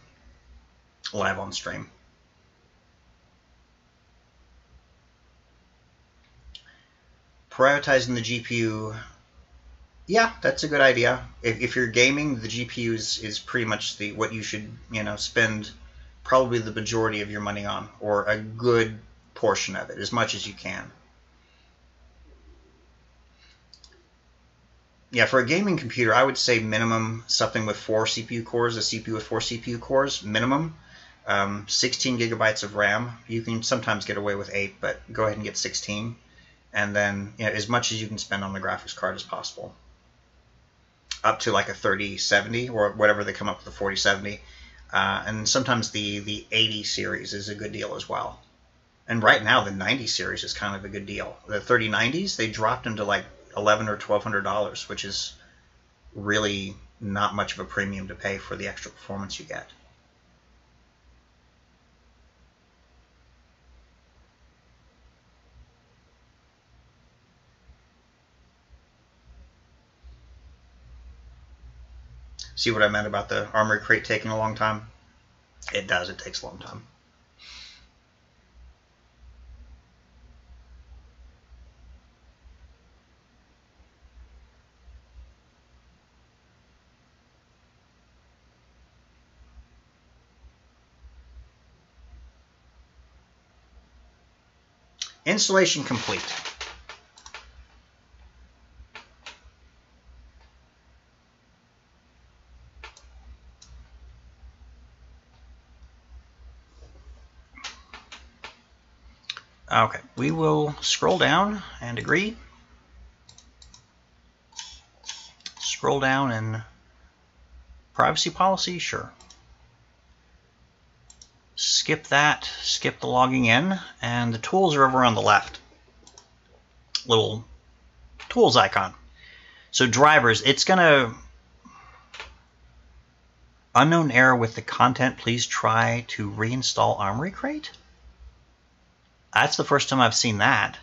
live on stream. Prioritizing the GPU, yeah, that's a good idea. If, if you're gaming, the GPU is, is pretty much the what you should you know spend probably the majority of your money on, or a good portion of it, as much as you can. Yeah, for a gaming computer, I would say minimum something with four CPU cores, a CPU with four CPU cores, minimum. Um, 16 gigabytes of RAM. You can sometimes get away with 8, but go ahead and get 16. And then you know, as much as you can spend on the graphics card as possible. Up to like a 3070 or whatever they come up with, a 4070 Uh, and sometimes the, the 80 series is a good deal as well. And right now, the 90 series is kind of a good deal. The 3090s, they dropped into like 11 or $1,200, which is really not much of a premium to pay for the extra performance you get. See what I meant about the armoury crate taking a long time? It does. It takes a long time. Installation complete. Okay, we will scroll down and agree. Scroll down and privacy policy, sure. Skip that, skip the logging in, and the tools are over on the left. Little tools icon. So drivers, it's going to unknown error with the content. Please try to reinstall Armoury Crate. That's the first time I've seen that.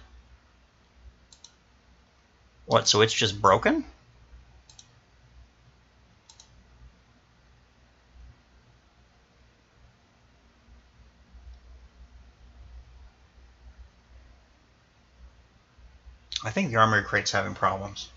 What, so it's just broken? I think the armoury crate's having problems.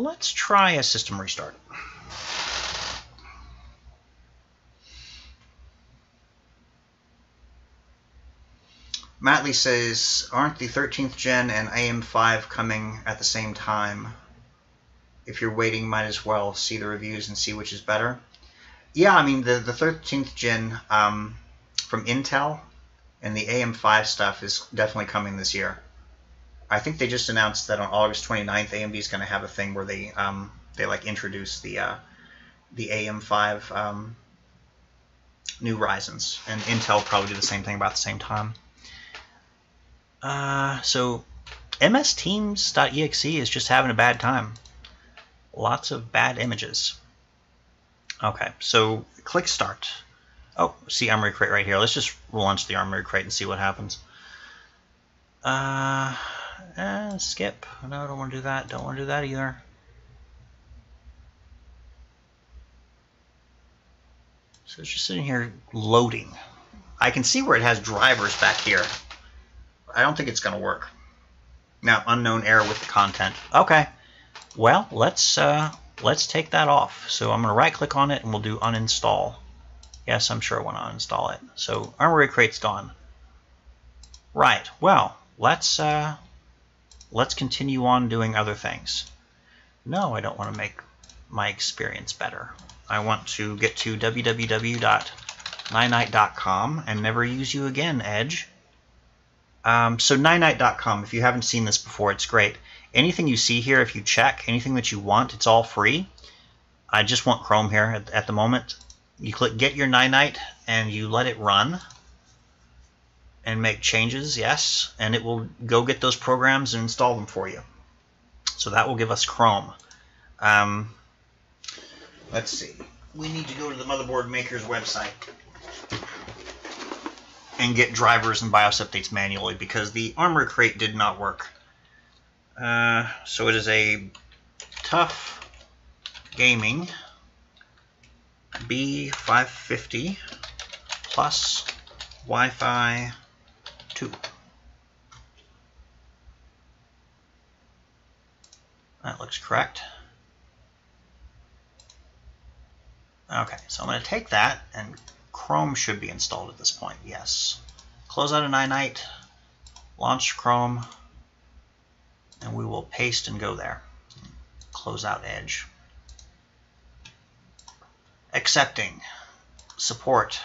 Let's try a system restart. Matley says, aren't the 13th gen and AM5 coming at the same time? If you're waiting, might as well see the reviews and see which is better. Yeah, I mean, the, the 13th gen um, from Intel and the AM5 stuff is definitely coming this year. I think they just announced that on August 29th, AMD is going to have a thing where they um, they like introduce the uh, the AM5 um, new Ryzen's, and Intel probably do the same thing about the same time. Uh, so msteams.exe is just having a bad time. Lots of bad images. Okay, so click start. Oh, see Armoury Crate right here. Let's just launch the Armoury Crate and see what happens. Uh, uh, skip. No, I don't want to do that. Don't want to do that either. So it's just sitting here loading. I can see where it has drivers back here. I don't think it's going to work. Now, unknown error with the content. Okay. Well, let's uh, let's take that off. So I'm going to right click on it and we'll do uninstall. Yes, I'm sure I want to uninstall it. So Armoury Crate's gone. Right. Well, let's uh, let's continue on doing other things. No, I don't want to make my experience better. I want to get to www.ninite.com and never use you again, Edge. Um, so ninite.com, if you haven't seen this before, it's great. Anything you see here, if you check, anything that you want, it's all free. I just want Chrome here at, at the moment. You click Get Your Ninite and you let it run and make changes, yes, and it will go get those programs and install them for you. So that will give us Chrome. Um, let's see. We need to go to the motherboard maker's website and get drivers and BIOS updates manually because the Armoury Crate did not work. Uh, so it is a TUF Gaming B550 plus Wi-Fi 2. That looks correct. Okay, so I'm going to take that, and Chrome should be installed at this point, yes. Close out a Ninite, launch Chrome, and we will paste and go there. Close out Edge. Accepting. support.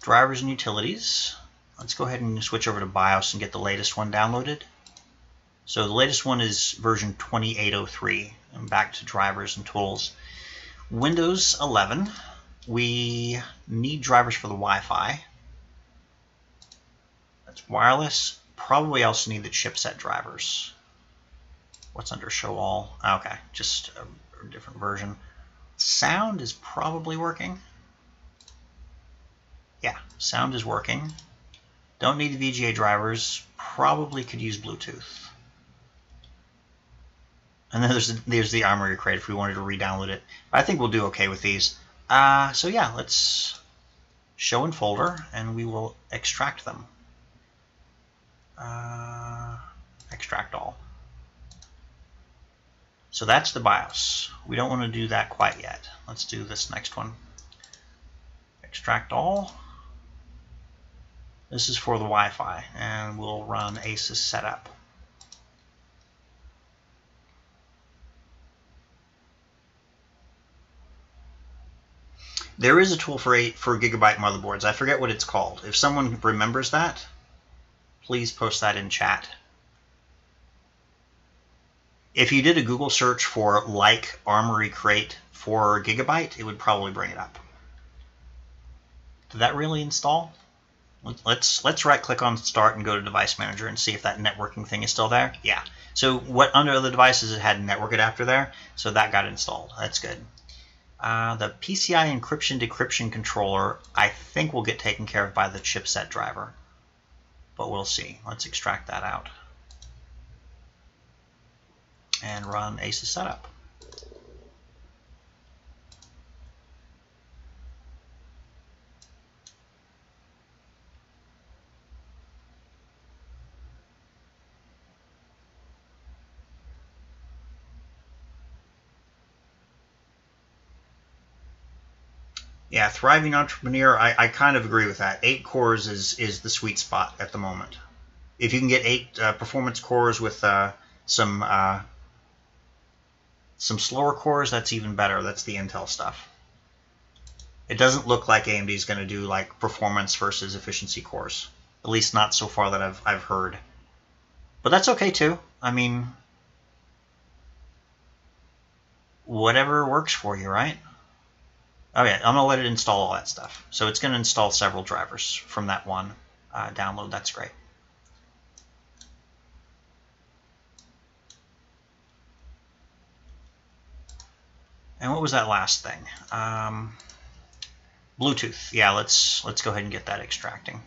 Drivers and utilities. Let's go ahead and switch over to BIOS and get the latest one downloaded. So the latest one is version 2803. And back to drivers and tools. Windows 11. We need drivers for the Wi-Fi. That's wireless. Probably also need the chipset drivers. What's under show all? Ah, okay, just a different version. Sound is probably working. Yeah, sound is working. Don't need the VGA drivers. Probably could use Bluetooth. And then there's there's the Armoury Crate if we wanted to re-download it. I think we'll do okay with these. Uh, so yeah, let's show in folder, and we will extract them. Uh, extract all. So that's the BIOS. We don't want to do that quite yet. Let's do this next one. Extract all. This is for the Wi-Fi, and we'll run ASUS setup. There is a tool for eight for gigabyte motherboards. I forget what it's called. If someone remembers that, please post that in chat. If you did a Google search for like Armoury Crate for gigabyte, it would probably bring it up. Did that really install? Let's let's right click on start and go to device manager and see if that networking thing is still there. Yeah. So what under other devices it had network adapter there, so that got installed. That's good. Uh, the PCI encryption decryption controller, I think will get taken care of by the chipset driver. But we'll see. Let's extract that out. And run ASUS setup. Yeah, thriving entrepreneur. I, I kind of agree with that. Eight cores is is the sweet spot at the moment. If you can get eight uh, performance cores with uh, some uh, some slower cores, that's even better. That's the Intel stuff. It doesn't look like AMD is going to do like performance versus efficiency cores. At least not so far that I've I've heard. But that's okay too. I mean, whatever works for you, right? Okay, I'm going to let it install all that stuff. So it's going to install several drivers from that one uh, download. That's great. And what was that last thing? Um, Bluetooth. Yeah, let's let's go ahead and get that extracting.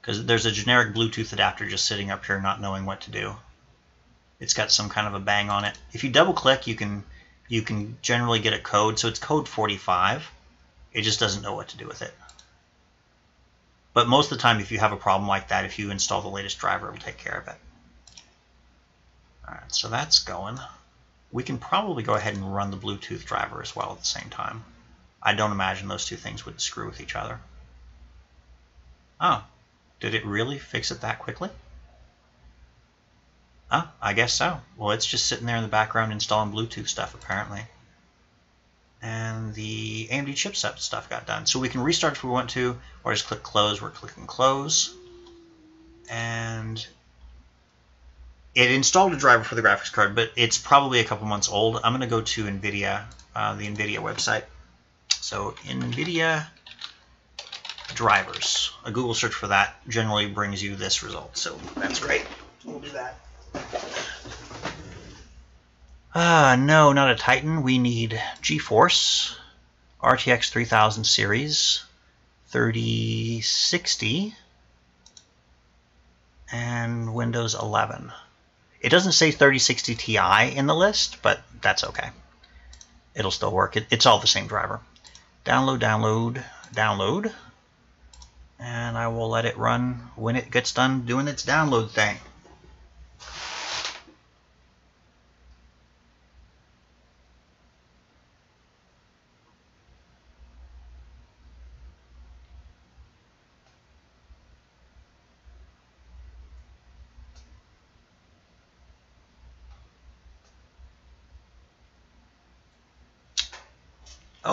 Because there's a generic Bluetooth adapter just sitting up here not knowing what to do. It's got some kind of a bang on it. If you double click, you can you can generally get a code. So it's code 45. It just doesn't know what to do with it. But most of the time, if you have a problem like that, if you install the latest driver, it'll take care of it. All right, so that's going. We can probably go ahead and run the Bluetooth driver as well at the same time. I don't imagine those two things would screw with each other. Oh, did it really fix it that quickly? Oh, I guess so. Well, it's just sitting there in the background installing Bluetooth stuff, apparently. And the AMD chipset stuff got done. So we can restart if we want to, or just click close. We're clicking close. And it installed a driver for the graphics card, but it's probably a couple months old. I'm going to go to NVIDIA, uh, the NVIDIA website. So NVIDIA drivers. A Google search for that generally brings you this result. So that's great. We'll do that. Ah, no, not a Titan. We need GeForce, RTX 3000 series, 3060, and Windows 11. It doesn't say 3060 Ti in the list, but that's okay. It'll still work. It, it's all the same driver. Download, download, download. And I will let it run when it gets done doing its download thing.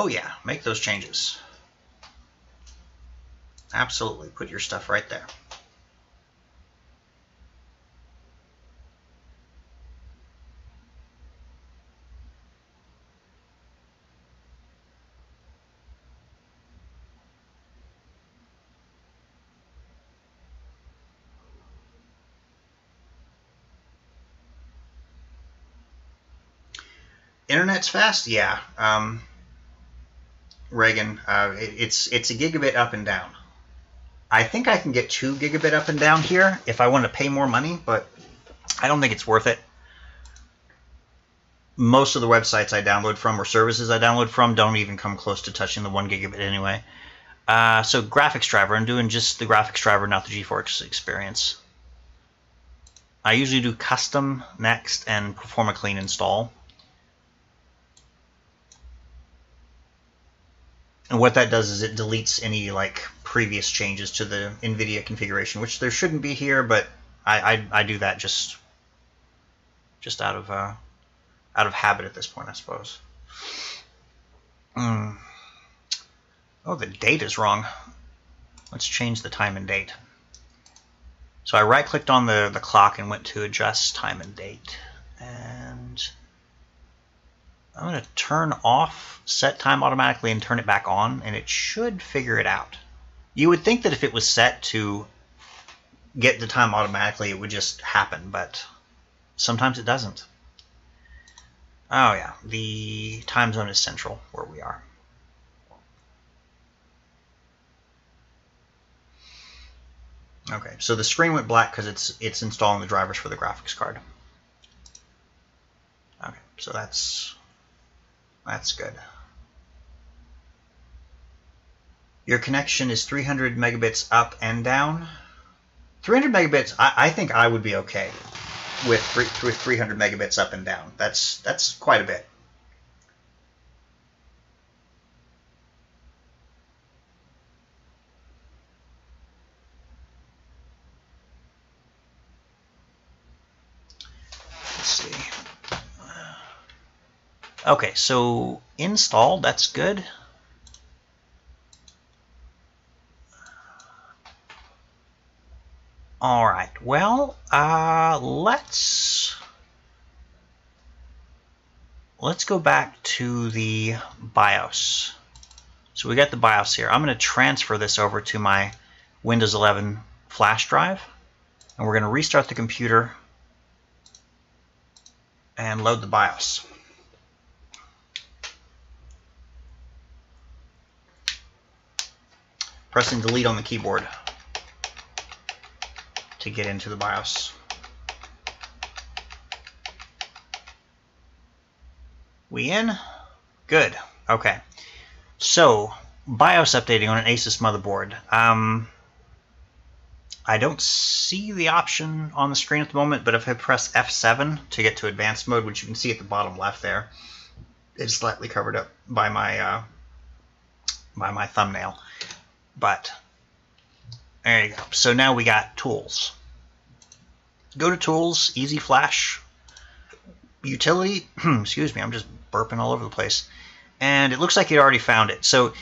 Oh yeah, make those changes. Absolutely, put your stuff right there. Internet's fast, yeah. Um, Reagan, uh, it, it's it's a gigabit up and down. I think I can get two gigabit up and down here if I want to pay more money, but I don't think it's worth it. Most of the websites I download from or services I download from don't even come close to touching the one gigabit anyway. Uh, so graphics driver, I'm doing just the graphics driver, not the GeForce experience. I usually do custom next and perform a clean install. And what that does is it deletes any like previous changes to the NVIDIA configuration, which there shouldn't be here, but I, I, I do that just just out of uh, out of habit at this point, I suppose. Mm. Oh, the date is wrong. Let's change the time and date. So I right-clicked on the, the clock and went to adjust time and date. And I'm going to turn off set time automatically and turn it back on, and it should figure it out. You would think that if it was set to get the time automatically, it would just happen, but sometimes it doesn't. Oh yeah, the time zone is central where we are. Okay, so the screen went black because it's it's installing the drivers for the graphics card. Okay, so that's that's good. Your connection is 300 megabits up and down. 300 megabits, I, I think I would be okay with, with 300 megabits up and down. That's that's quite a bit. Let's see. Okay, so install, that's good. All right, well, uh, let's let's go back to the BIOS. So we got the BIOS here. I'm going to transfer this over to my Windows 11 flash drive, and we're going to restart the computer and load the BIOS. Pressing delete on the keyboard to get into the BIOS. We in? Good. Okay. So, BIOS updating on an Asus motherboard. Um, I don't see the option on the screen at the moment, but if I press F7 to get to advanced mode, which you can see at the bottom left there, it's slightly covered up by my uh, by my thumbnail. But there you go. So now we got tools. Go to tools, easy flash, utility. excuse me, I'm just burping all over the place. And it looks like you already found it. So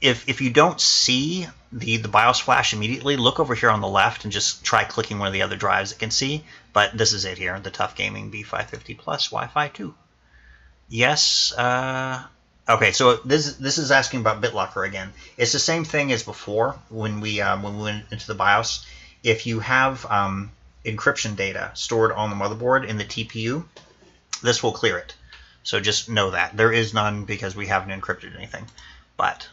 if, if you don't see the, the BIOS flash immediately, look over here on the left and just try clicking one of the other drives it can see. But this is it here, the TUF Gaming B550 Plus Wi-Fi 2. Yes, uh, okay, so this, this is asking about BitLocker again. It's the same thing as before when we, um, when we went into the BIOS. If you have um, encryption data stored on the motherboard in the TPU, this will clear it. So just know that. There is none because we haven't encrypted anything. But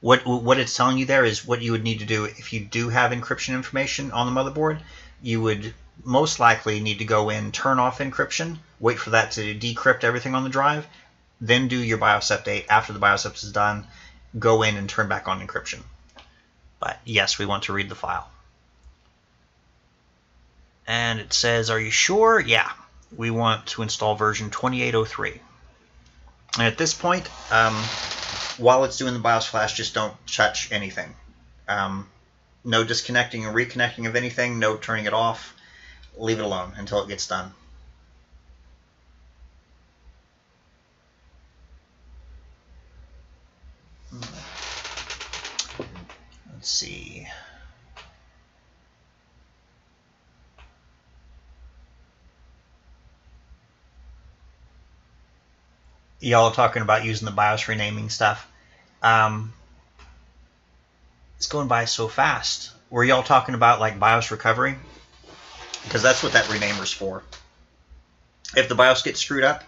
what what it's telling you there is what you would need to do if you do have encryption information on the motherboard. You would most likely need to go in, turn off encryption, wait for that to decrypt everything on the drive, then do your BIOS update. After the BIOS update is done, go in and turn back on encryption. But yes, we want to read the file. And it says, are you sure? Yeah, we want to install version 2803. And at this point, um, while it's doing the BIOS flash, just don't touch anything. Um, no disconnecting and reconnecting of anything, no turning it off. Leave it alone until it gets done. Let's see. Y'all talking about using the BIOS renaming stuff. Um, it's going by so fast. Were y'all talking about like BIOS recovery? Because that's what that renamer's for. If the BIOS gets screwed up,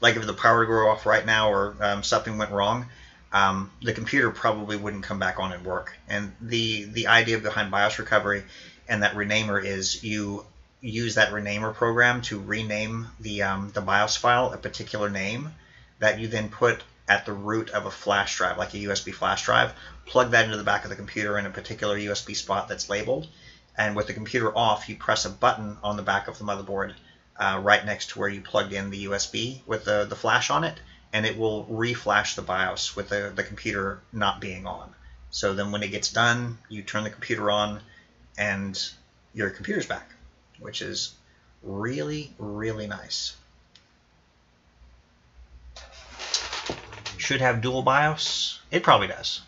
like if the power go off right now or um, something went wrong, um, the computer probably wouldn't come back on and work. And the the idea behind BIOS recovery and that renamer is you use that renamer program to rename the um, the BIOS file a particular name that you then put at the root of a flash drive, like a USB flash drive. Plug that into the back of the computer in a particular USB spot that's labeled. And with the computer off, you press a button on the back of the motherboard uh, right next to where you plugged in the USB with the, the flash on it, and it will reflash the BIOS with the, the computer not being on. So then when it gets done, you turn the computer on, and your computer's back, which is really, really nice. Should have dual BIOS. It probably does.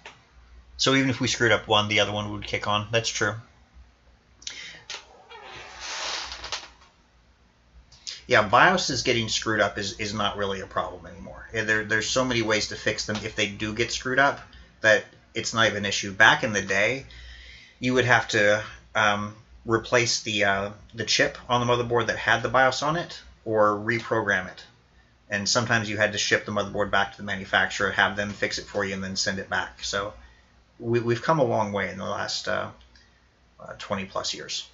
So even if we screwed up one, the other one would kick on. That's true. Yeah, BIOS is getting screwed up is, is not really a problem anymore. There, there's so many ways to fix them if they do get screwed up that it's not even an issue. Back in the day, you would have to um, replace the uh, the chip on the motherboard that had the BIOS on it or reprogram it. And sometimes you had to ship the motherboard back to the manufacturer, have them fix it for you, and then send it back. So we, have come a long way in the last uh, uh, 20 plus years.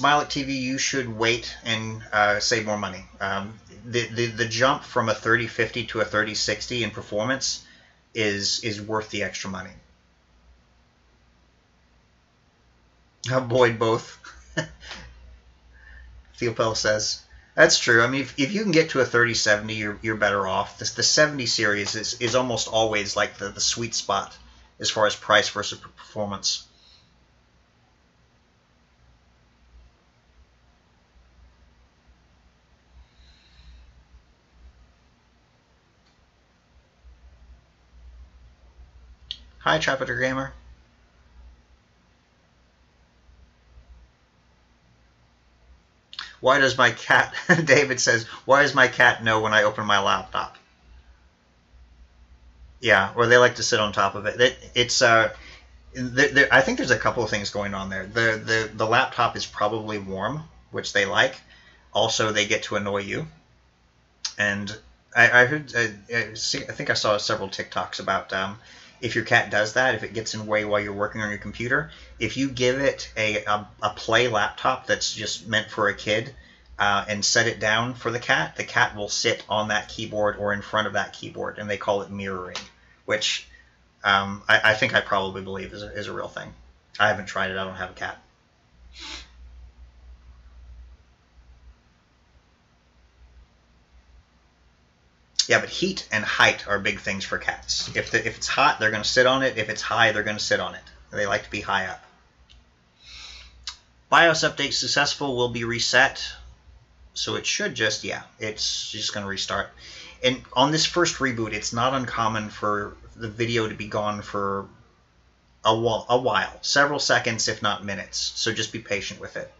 Smilex TV, you should wait and uh, save more money. Um, the, the the jump from a 3050 to a 3060 in performance is is worth the extra money. Avoid both. Theopel says that's true. I mean, if, if you can get to a 3070, you're you're better off. This the 70 series is is almost always like the the sweet spot as far as price versus performance. Hi, Trapper Gamer. Why does my cat, David says, why does my cat know when I open my laptop? Yeah, or they like to sit on top of it. it it's, uh, there, there, I think there's a couple of things going on there. The, the, the laptop is probably warm, which they like. Also, they get to annoy you. And I, I heard, I, I, see, I think I saw several TikToks about um, if your cat does that, if it gets in the way while you're working on your computer, if you give it a, a, a play laptop that's just meant for a kid uh, and set it down for the cat, the cat will sit on that keyboard or in front of that keyboard, and they call it mirroring, which um, I, I, think I probably believe is a, is a real thing. I haven't tried it, I don't have a cat. Yeah, but heat and height are big things for cats. If, the, if it's hot, they're going to sit on it. If it's high, they're going to sit on it. They like to be high up. BIOS update successful will be reset. So it should just, yeah, it's just going to restart. And on this first reboot, it's not uncommon for the video to be gone for a while, a while several seconds, if not minutes. So just be patient with it.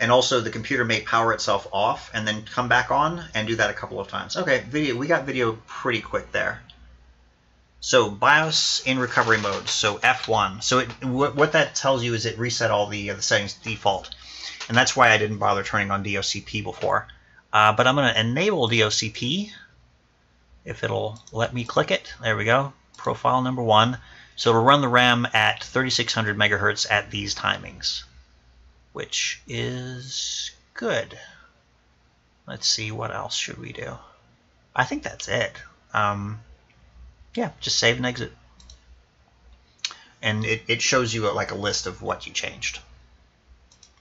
And also the computer may power itself off and then come back on and do that a couple of times. Okay, video. We got video pretty quick there. So BIOS in recovery mode. So F1. So it, what that tells you is it reset all the, uh, the settings default, and that's why I didn't bother turning on DOCP before. Uh, but I'm going to enable DOCP if it'll let me click it. There we go. Profile number one. So it'll run the RAM at 3600 megahertz at these timings which is good. Let's see, what else should we do? I think that's it. Um, yeah, just save and exit. And it, it shows you a, like a list of what you changed.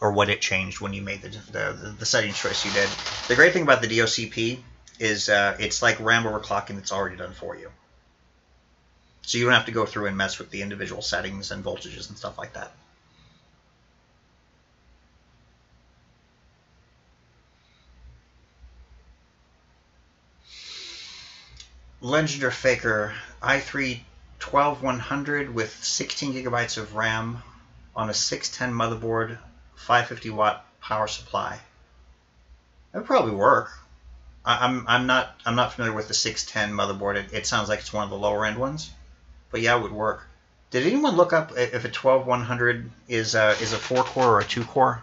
Or what it changed when you made the, the, the settings choice you did. The great thing about the DOCP is uh, it's like RAM overclocking that's already done for you. So you don't have to go through and mess with the individual settings and voltages and stuff like that. Legend Faker i3 12100 with 16 gigabytes of RAM on a 610 motherboard, 550 watt power supply. That would probably work. I, I'm I'm not I'm not familiar with the 610 motherboard. It, it sounds like it's one of the lower end ones, but yeah, it would work. Did anyone look up if a 12100 is a, is a four core or a two core?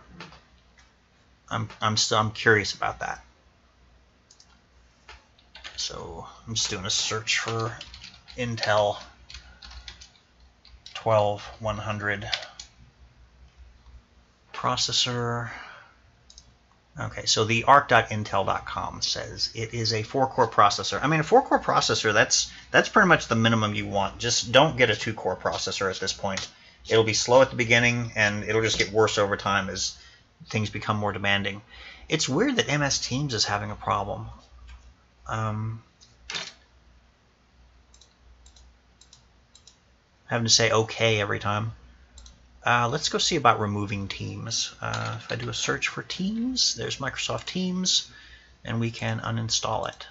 I'm I'm still I'm curious about that. So I'm just doing a search for Intel 12100 processor. Okay, so the ark.intel.com says it is a four-core processor. I mean, a four-core processor, that's that's pretty much the minimum you want. Just don't get a two-core processor at this point. It'll be slow at the beginning, and it'll just get worse over time as things become more demanding. It's weird that MS Teams is having a problem. Um, having to say okay every time. Uh, let's go see about removing Teams. Uh, if I do a search for Teams, there's Microsoft Teams, and we can uninstall it.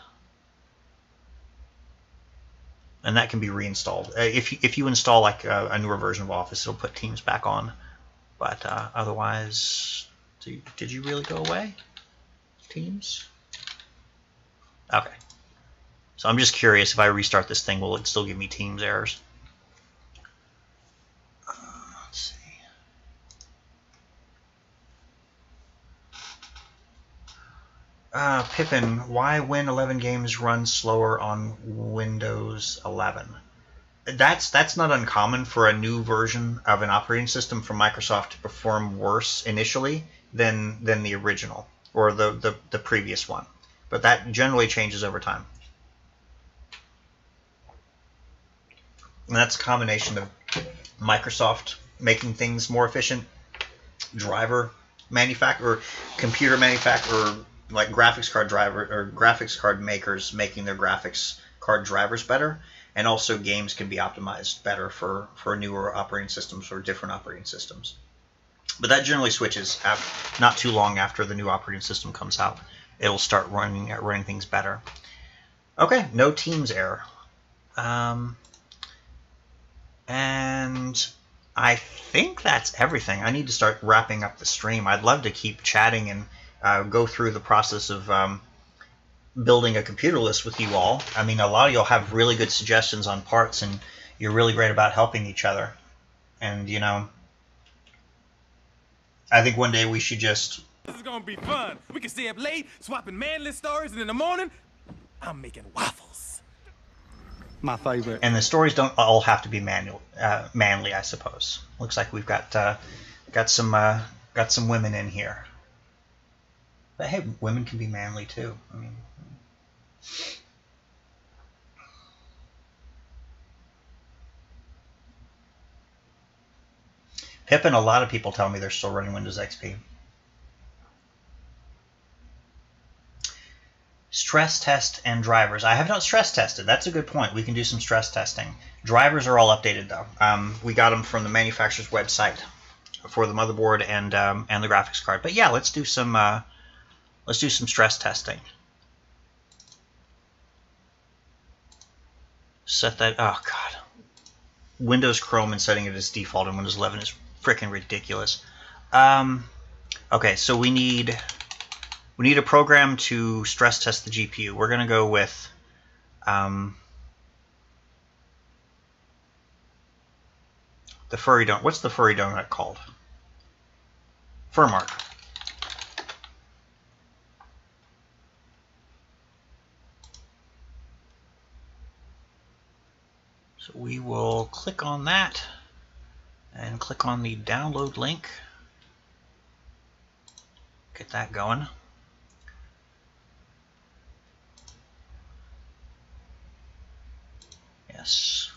And that can be reinstalled. Uh, if, you, if you install like a, a, newer version of Office, it'll put Teams back on. But uh, otherwise, did, did you really go away? Teams? Okay. So I'm just curious if I restart this thing, will it still give me Teams errors? Uh, let's see. Uh, Pippin, why Win 11 games run slower on Windows 11? That's that's not uncommon for a new version of an operating system from Microsoft to perform worse initially than than the original or the, the, the previous one. But that generally changes over time. And that's a combination of Microsoft making things more efficient, driver manufacturer, computer manufacturer like graphics card driver or graphics card makers making their graphics card drivers better, and also games can be optimized better for for newer operating systems or different operating systems. But that generally switches after, not too long after the new operating system comes out. It'll start running running things better. Okay, no Teams error. Um, and I think that's everything. I need to start wrapping up the stream. I'd love to keep chatting and uh, go through the process of um, building a computer list with you all. I mean, a lot of y'all have really good suggestions on parts, and you're really great about helping each other. And, you know, I think one day we should just. This is gonna be fun. We can stay up late, swapping manly stories, and in the morning, I'm making waffles. My favorite. And the stories don't all have to be manual, uh, manly, I suppose. Looks like we've got uh, got some uh, got some women in here. But hey, women can be manly too. I mean. Pippin, a lot of people tell me they're still running Windows XP. Stress test and drivers. I have not stress tested. That's a good point. We can do some stress testing. Drivers are all updated though. Um, we got them from the manufacturer's website for the motherboard and um, and the graphics card. But yeah, let's do some uh, Let's do some stress testing. Set that, oh god. Windows Chrome and setting it as default in Windows 11 is freaking ridiculous. Um, okay, so we need we need a program to stress test the GPU. We're going to go with um, the furry donut. What's the furry donut called? Furmark. So we will click on that and click on the download link. Get that going. Yes.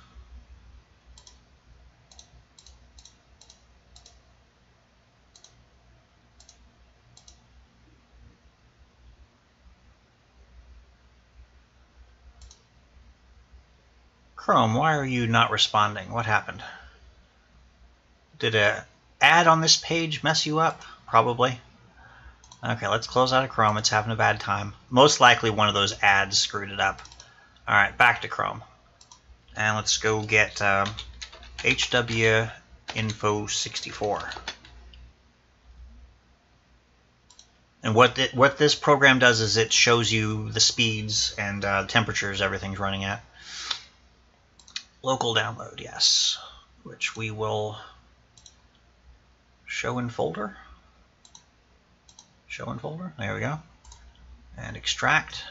Chrome, why are you not responding? What happened? Did a ad on this page mess you up? Probably. Okay, let's close out of Chrome. It's having a bad time. Most likely one of those ads screwed it up. All right, back to Chrome. And let's go get um, HW Info 64. And what it, what this program does is it shows you the speeds and uh, temperatures everything's running at. Local download, yes, which we will show in folder. Show in folder, there we go. And extract.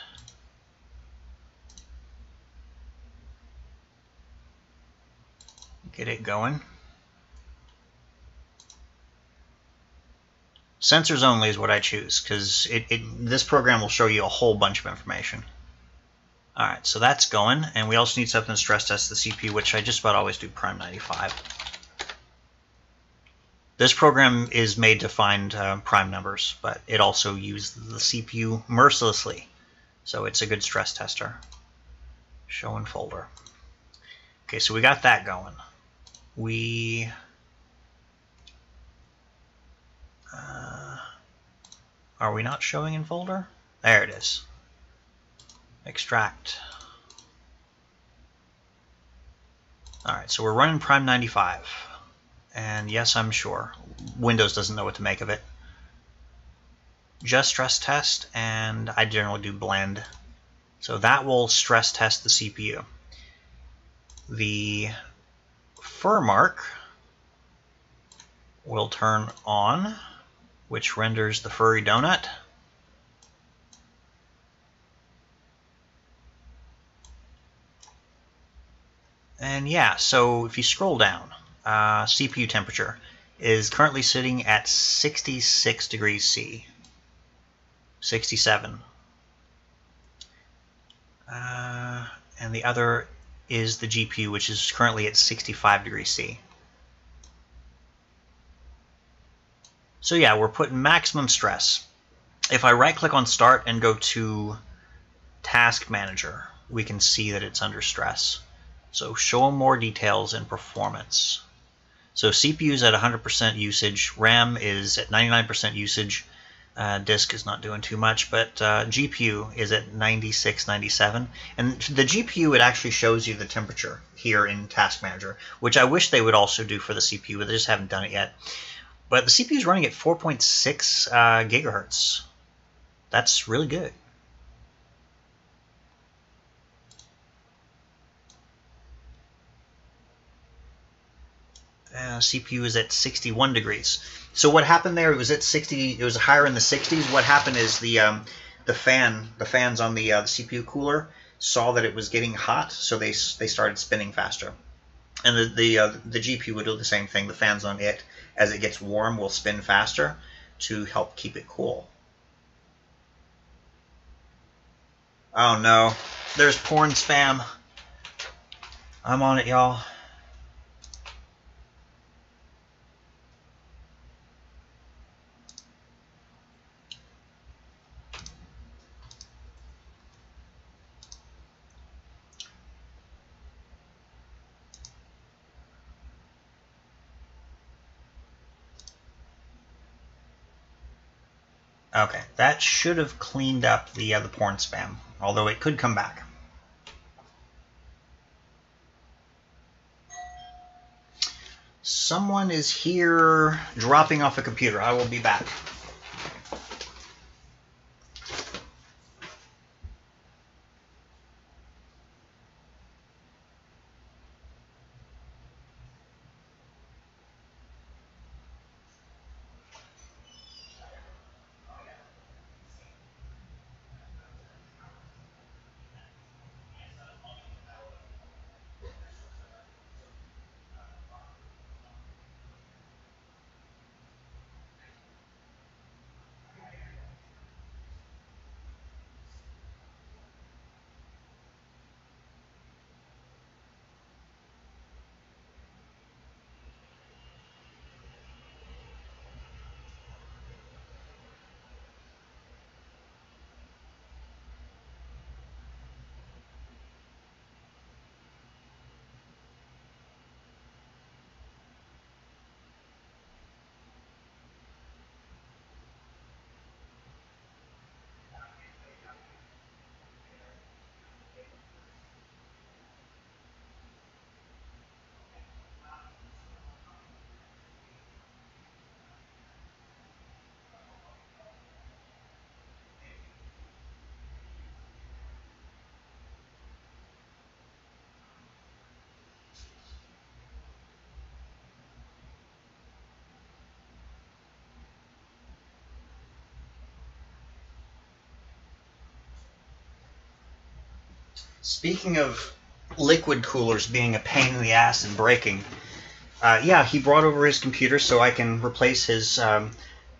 Get it going. Sensors only is what I choose because it, it, this program will show you a whole bunch of information. Alright, so that's going, and we also need something to stress test the CPU, which I just about always do Prime 95. This program is made to find uh, prime numbers, but it also uses the CPU mercilessly, so it's a good stress tester. Show in folder. Okay, so we got that going. We Uh, are we not showing in folder? There it is. Extract. Alright, so we're running Prime 95. And yes, I'm sure. Windows doesn't know what to make of it. Just stress test, and I generally do blend. So that will stress test the CPU. The Furmark will turn on which renders the furry donut. And yeah, so if you scroll down, uh, CPU temperature is currently sitting at 66 degrees C. 67. Uh, and the other is the GPU, which is currently at 65 degrees C. So yeah, we're putting maximum stress. If I right click on start and go to task manager, we can see that it's under stress. So show more details in performance. So CPU is at 100% usage, RAM is at 99% usage, uh, disk is not doing too much, but uh, GPU is at 96, 97. And the GPU, it actually shows you the temperature here in Task Manager, which I wish they would also do for the CPU, but they just haven't done it yet. But the CPU is running at 4.6 uh, gigahertz. That's really good. Uh, CPU is at 61 degrees. So what happened there? It was at 60. It was higher in the 60s. What happened is the um, the fan, the fans on the, uh, the CPU cooler saw that it was getting hot, so they they started spinning faster. And the the uh, the GPU would do the same thing. The fans on it as it gets warm will spin faster to help keep it cool. Oh no, there's porn spam. I'm on it, y'all. Okay, that should have cleaned up the other porn spam, although it could come back. Someone is here dropping off a computer. I will be back. Speaking of liquid coolers being a pain in the ass and breaking, uh, yeah, he brought over his computer so I can replace his um,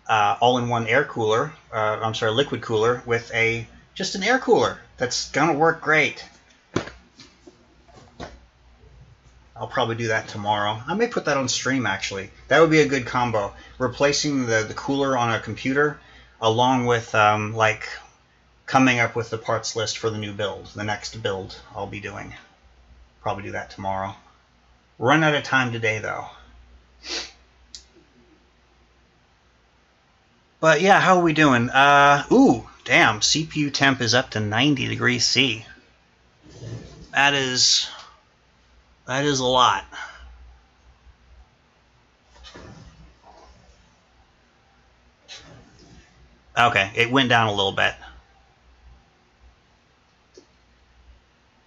uh, all-in-one air cooler. Uh, I'm sorry, liquid cooler with a just an air cooler that's gonna work great. I'll probably do that tomorrow. I may put that on stream actually. That would be a good combo. Replacing the, the cooler on a computer along with um, like coming up with the parts list for the new build, the next build I'll be doing. Probably do that tomorrow. Run out of time today though. But yeah, how are we doing? Uh, ooh, damn, CPU temp is up to 90 degrees C. That is that is a lot. Okay, it went down a little bit.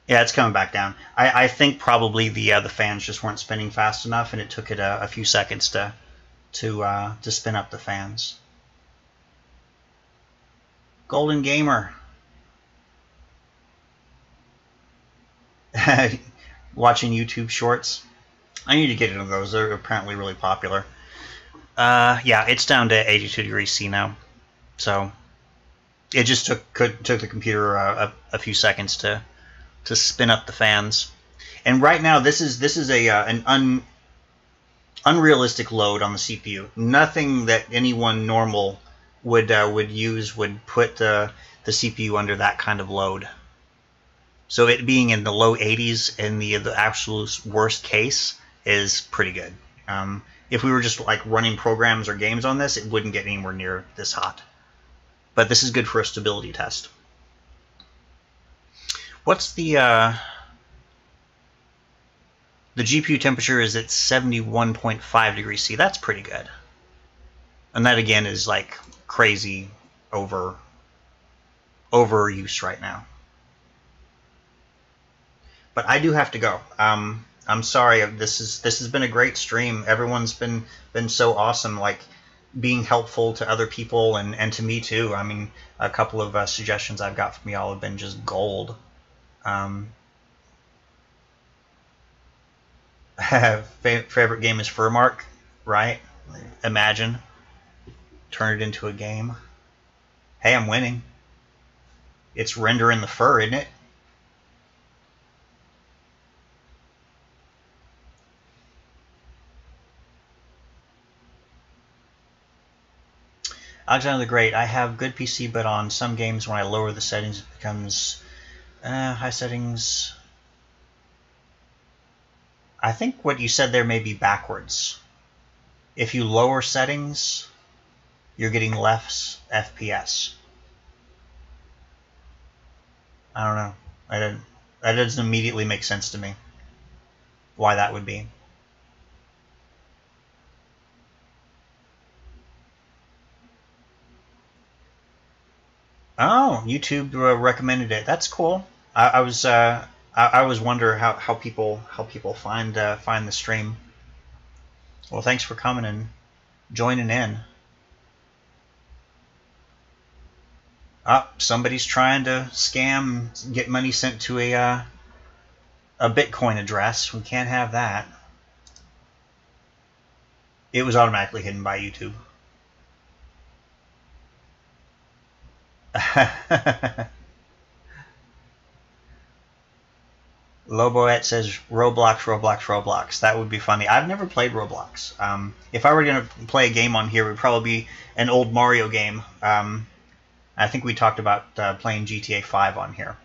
Yeah, it's coming back down. I, I think probably the uh, the fans just weren't spinning fast enough, and it took it a, a few seconds to to uh, to spin up the fans. Golden Gamer. watching YouTube shorts. I need to get into those. They're apparently really popular. Uh, yeah, it's down to 82 degrees C now. So it just took could, took the computer uh, a, a, few seconds to to spin up the fans. And right now, this is this is a uh, an un, unrealistic load on the CPU. Nothing that anyone normal would uh, would use would put the the CPU under that kind of load. So it being in the low 80s in the the absolute worst case is pretty good. Um, if we were just like running programs or games on this, it wouldn't get anywhere near this hot. But this is good for a stability test. What's the uh, the GPU temperature is at 71.5 degrees C. That's pretty good. And that again is like crazy over overuse right now. But I do have to go. Um, I'm sorry. This is this has been a great stream. Everyone's been been so awesome. Like being helpful to other people and, and to me too. I mean, a couple of uh, suggestions I've got from y'all have been just gold. Um, favorite game is Furmark, right? Imagine. Turn it into a game. Hey, I'm winning. It's rendering the fur, isn't it? Alexander the Great, I have good PC, but on some games when I lower the settings, it becomes uh, high settings. I think what you said there may be backwards. If you lower settings, you're getting less FPS. I don't know. I didn't, that doesn't immediately make sense to me. Why that would be. Oh, YouTube uh, recommended it. That's cool. I, I was uh, I, I was wonder how, how people how people find uh, find the stream. Well, thanks for coming and joining in. Ah, somebody's trying to scam, get money sent to a uh, a Bitcoin address. We can't have that. It was automatically hidden by YouTube. Loboet says Roblox, Roblox, Roblox. That would be funny. I've never played Roblox. Um, if I were going to play a game on here, it would probably be an old Mario game. Um, I think we talked about uh, playing GTA 5 on here.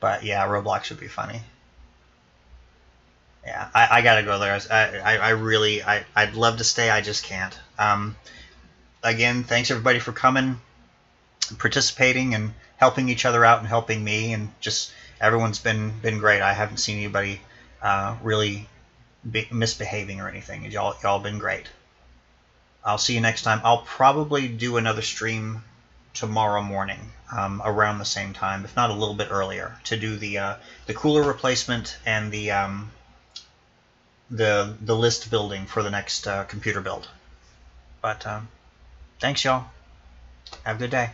But yeah, Roblox would be funny. Yeah, I, I gotta go there. I, I, I really, I, I'd love to stay. I just can't. Um, again, thanks everybody for coming participating and helping each other out and helping me and just everyone's been been great. I haven't seen anybody uh, really misbehaving or anything. Y'all y'all been great. I'll see you next time. I'll probably do another stream tomorrow morning um, around the same time, if not a little bit earlier, to do the uh, the cooler replacement and the um, the the list building for the next uh, computer build. But um, thanks, y'all. Have a good day.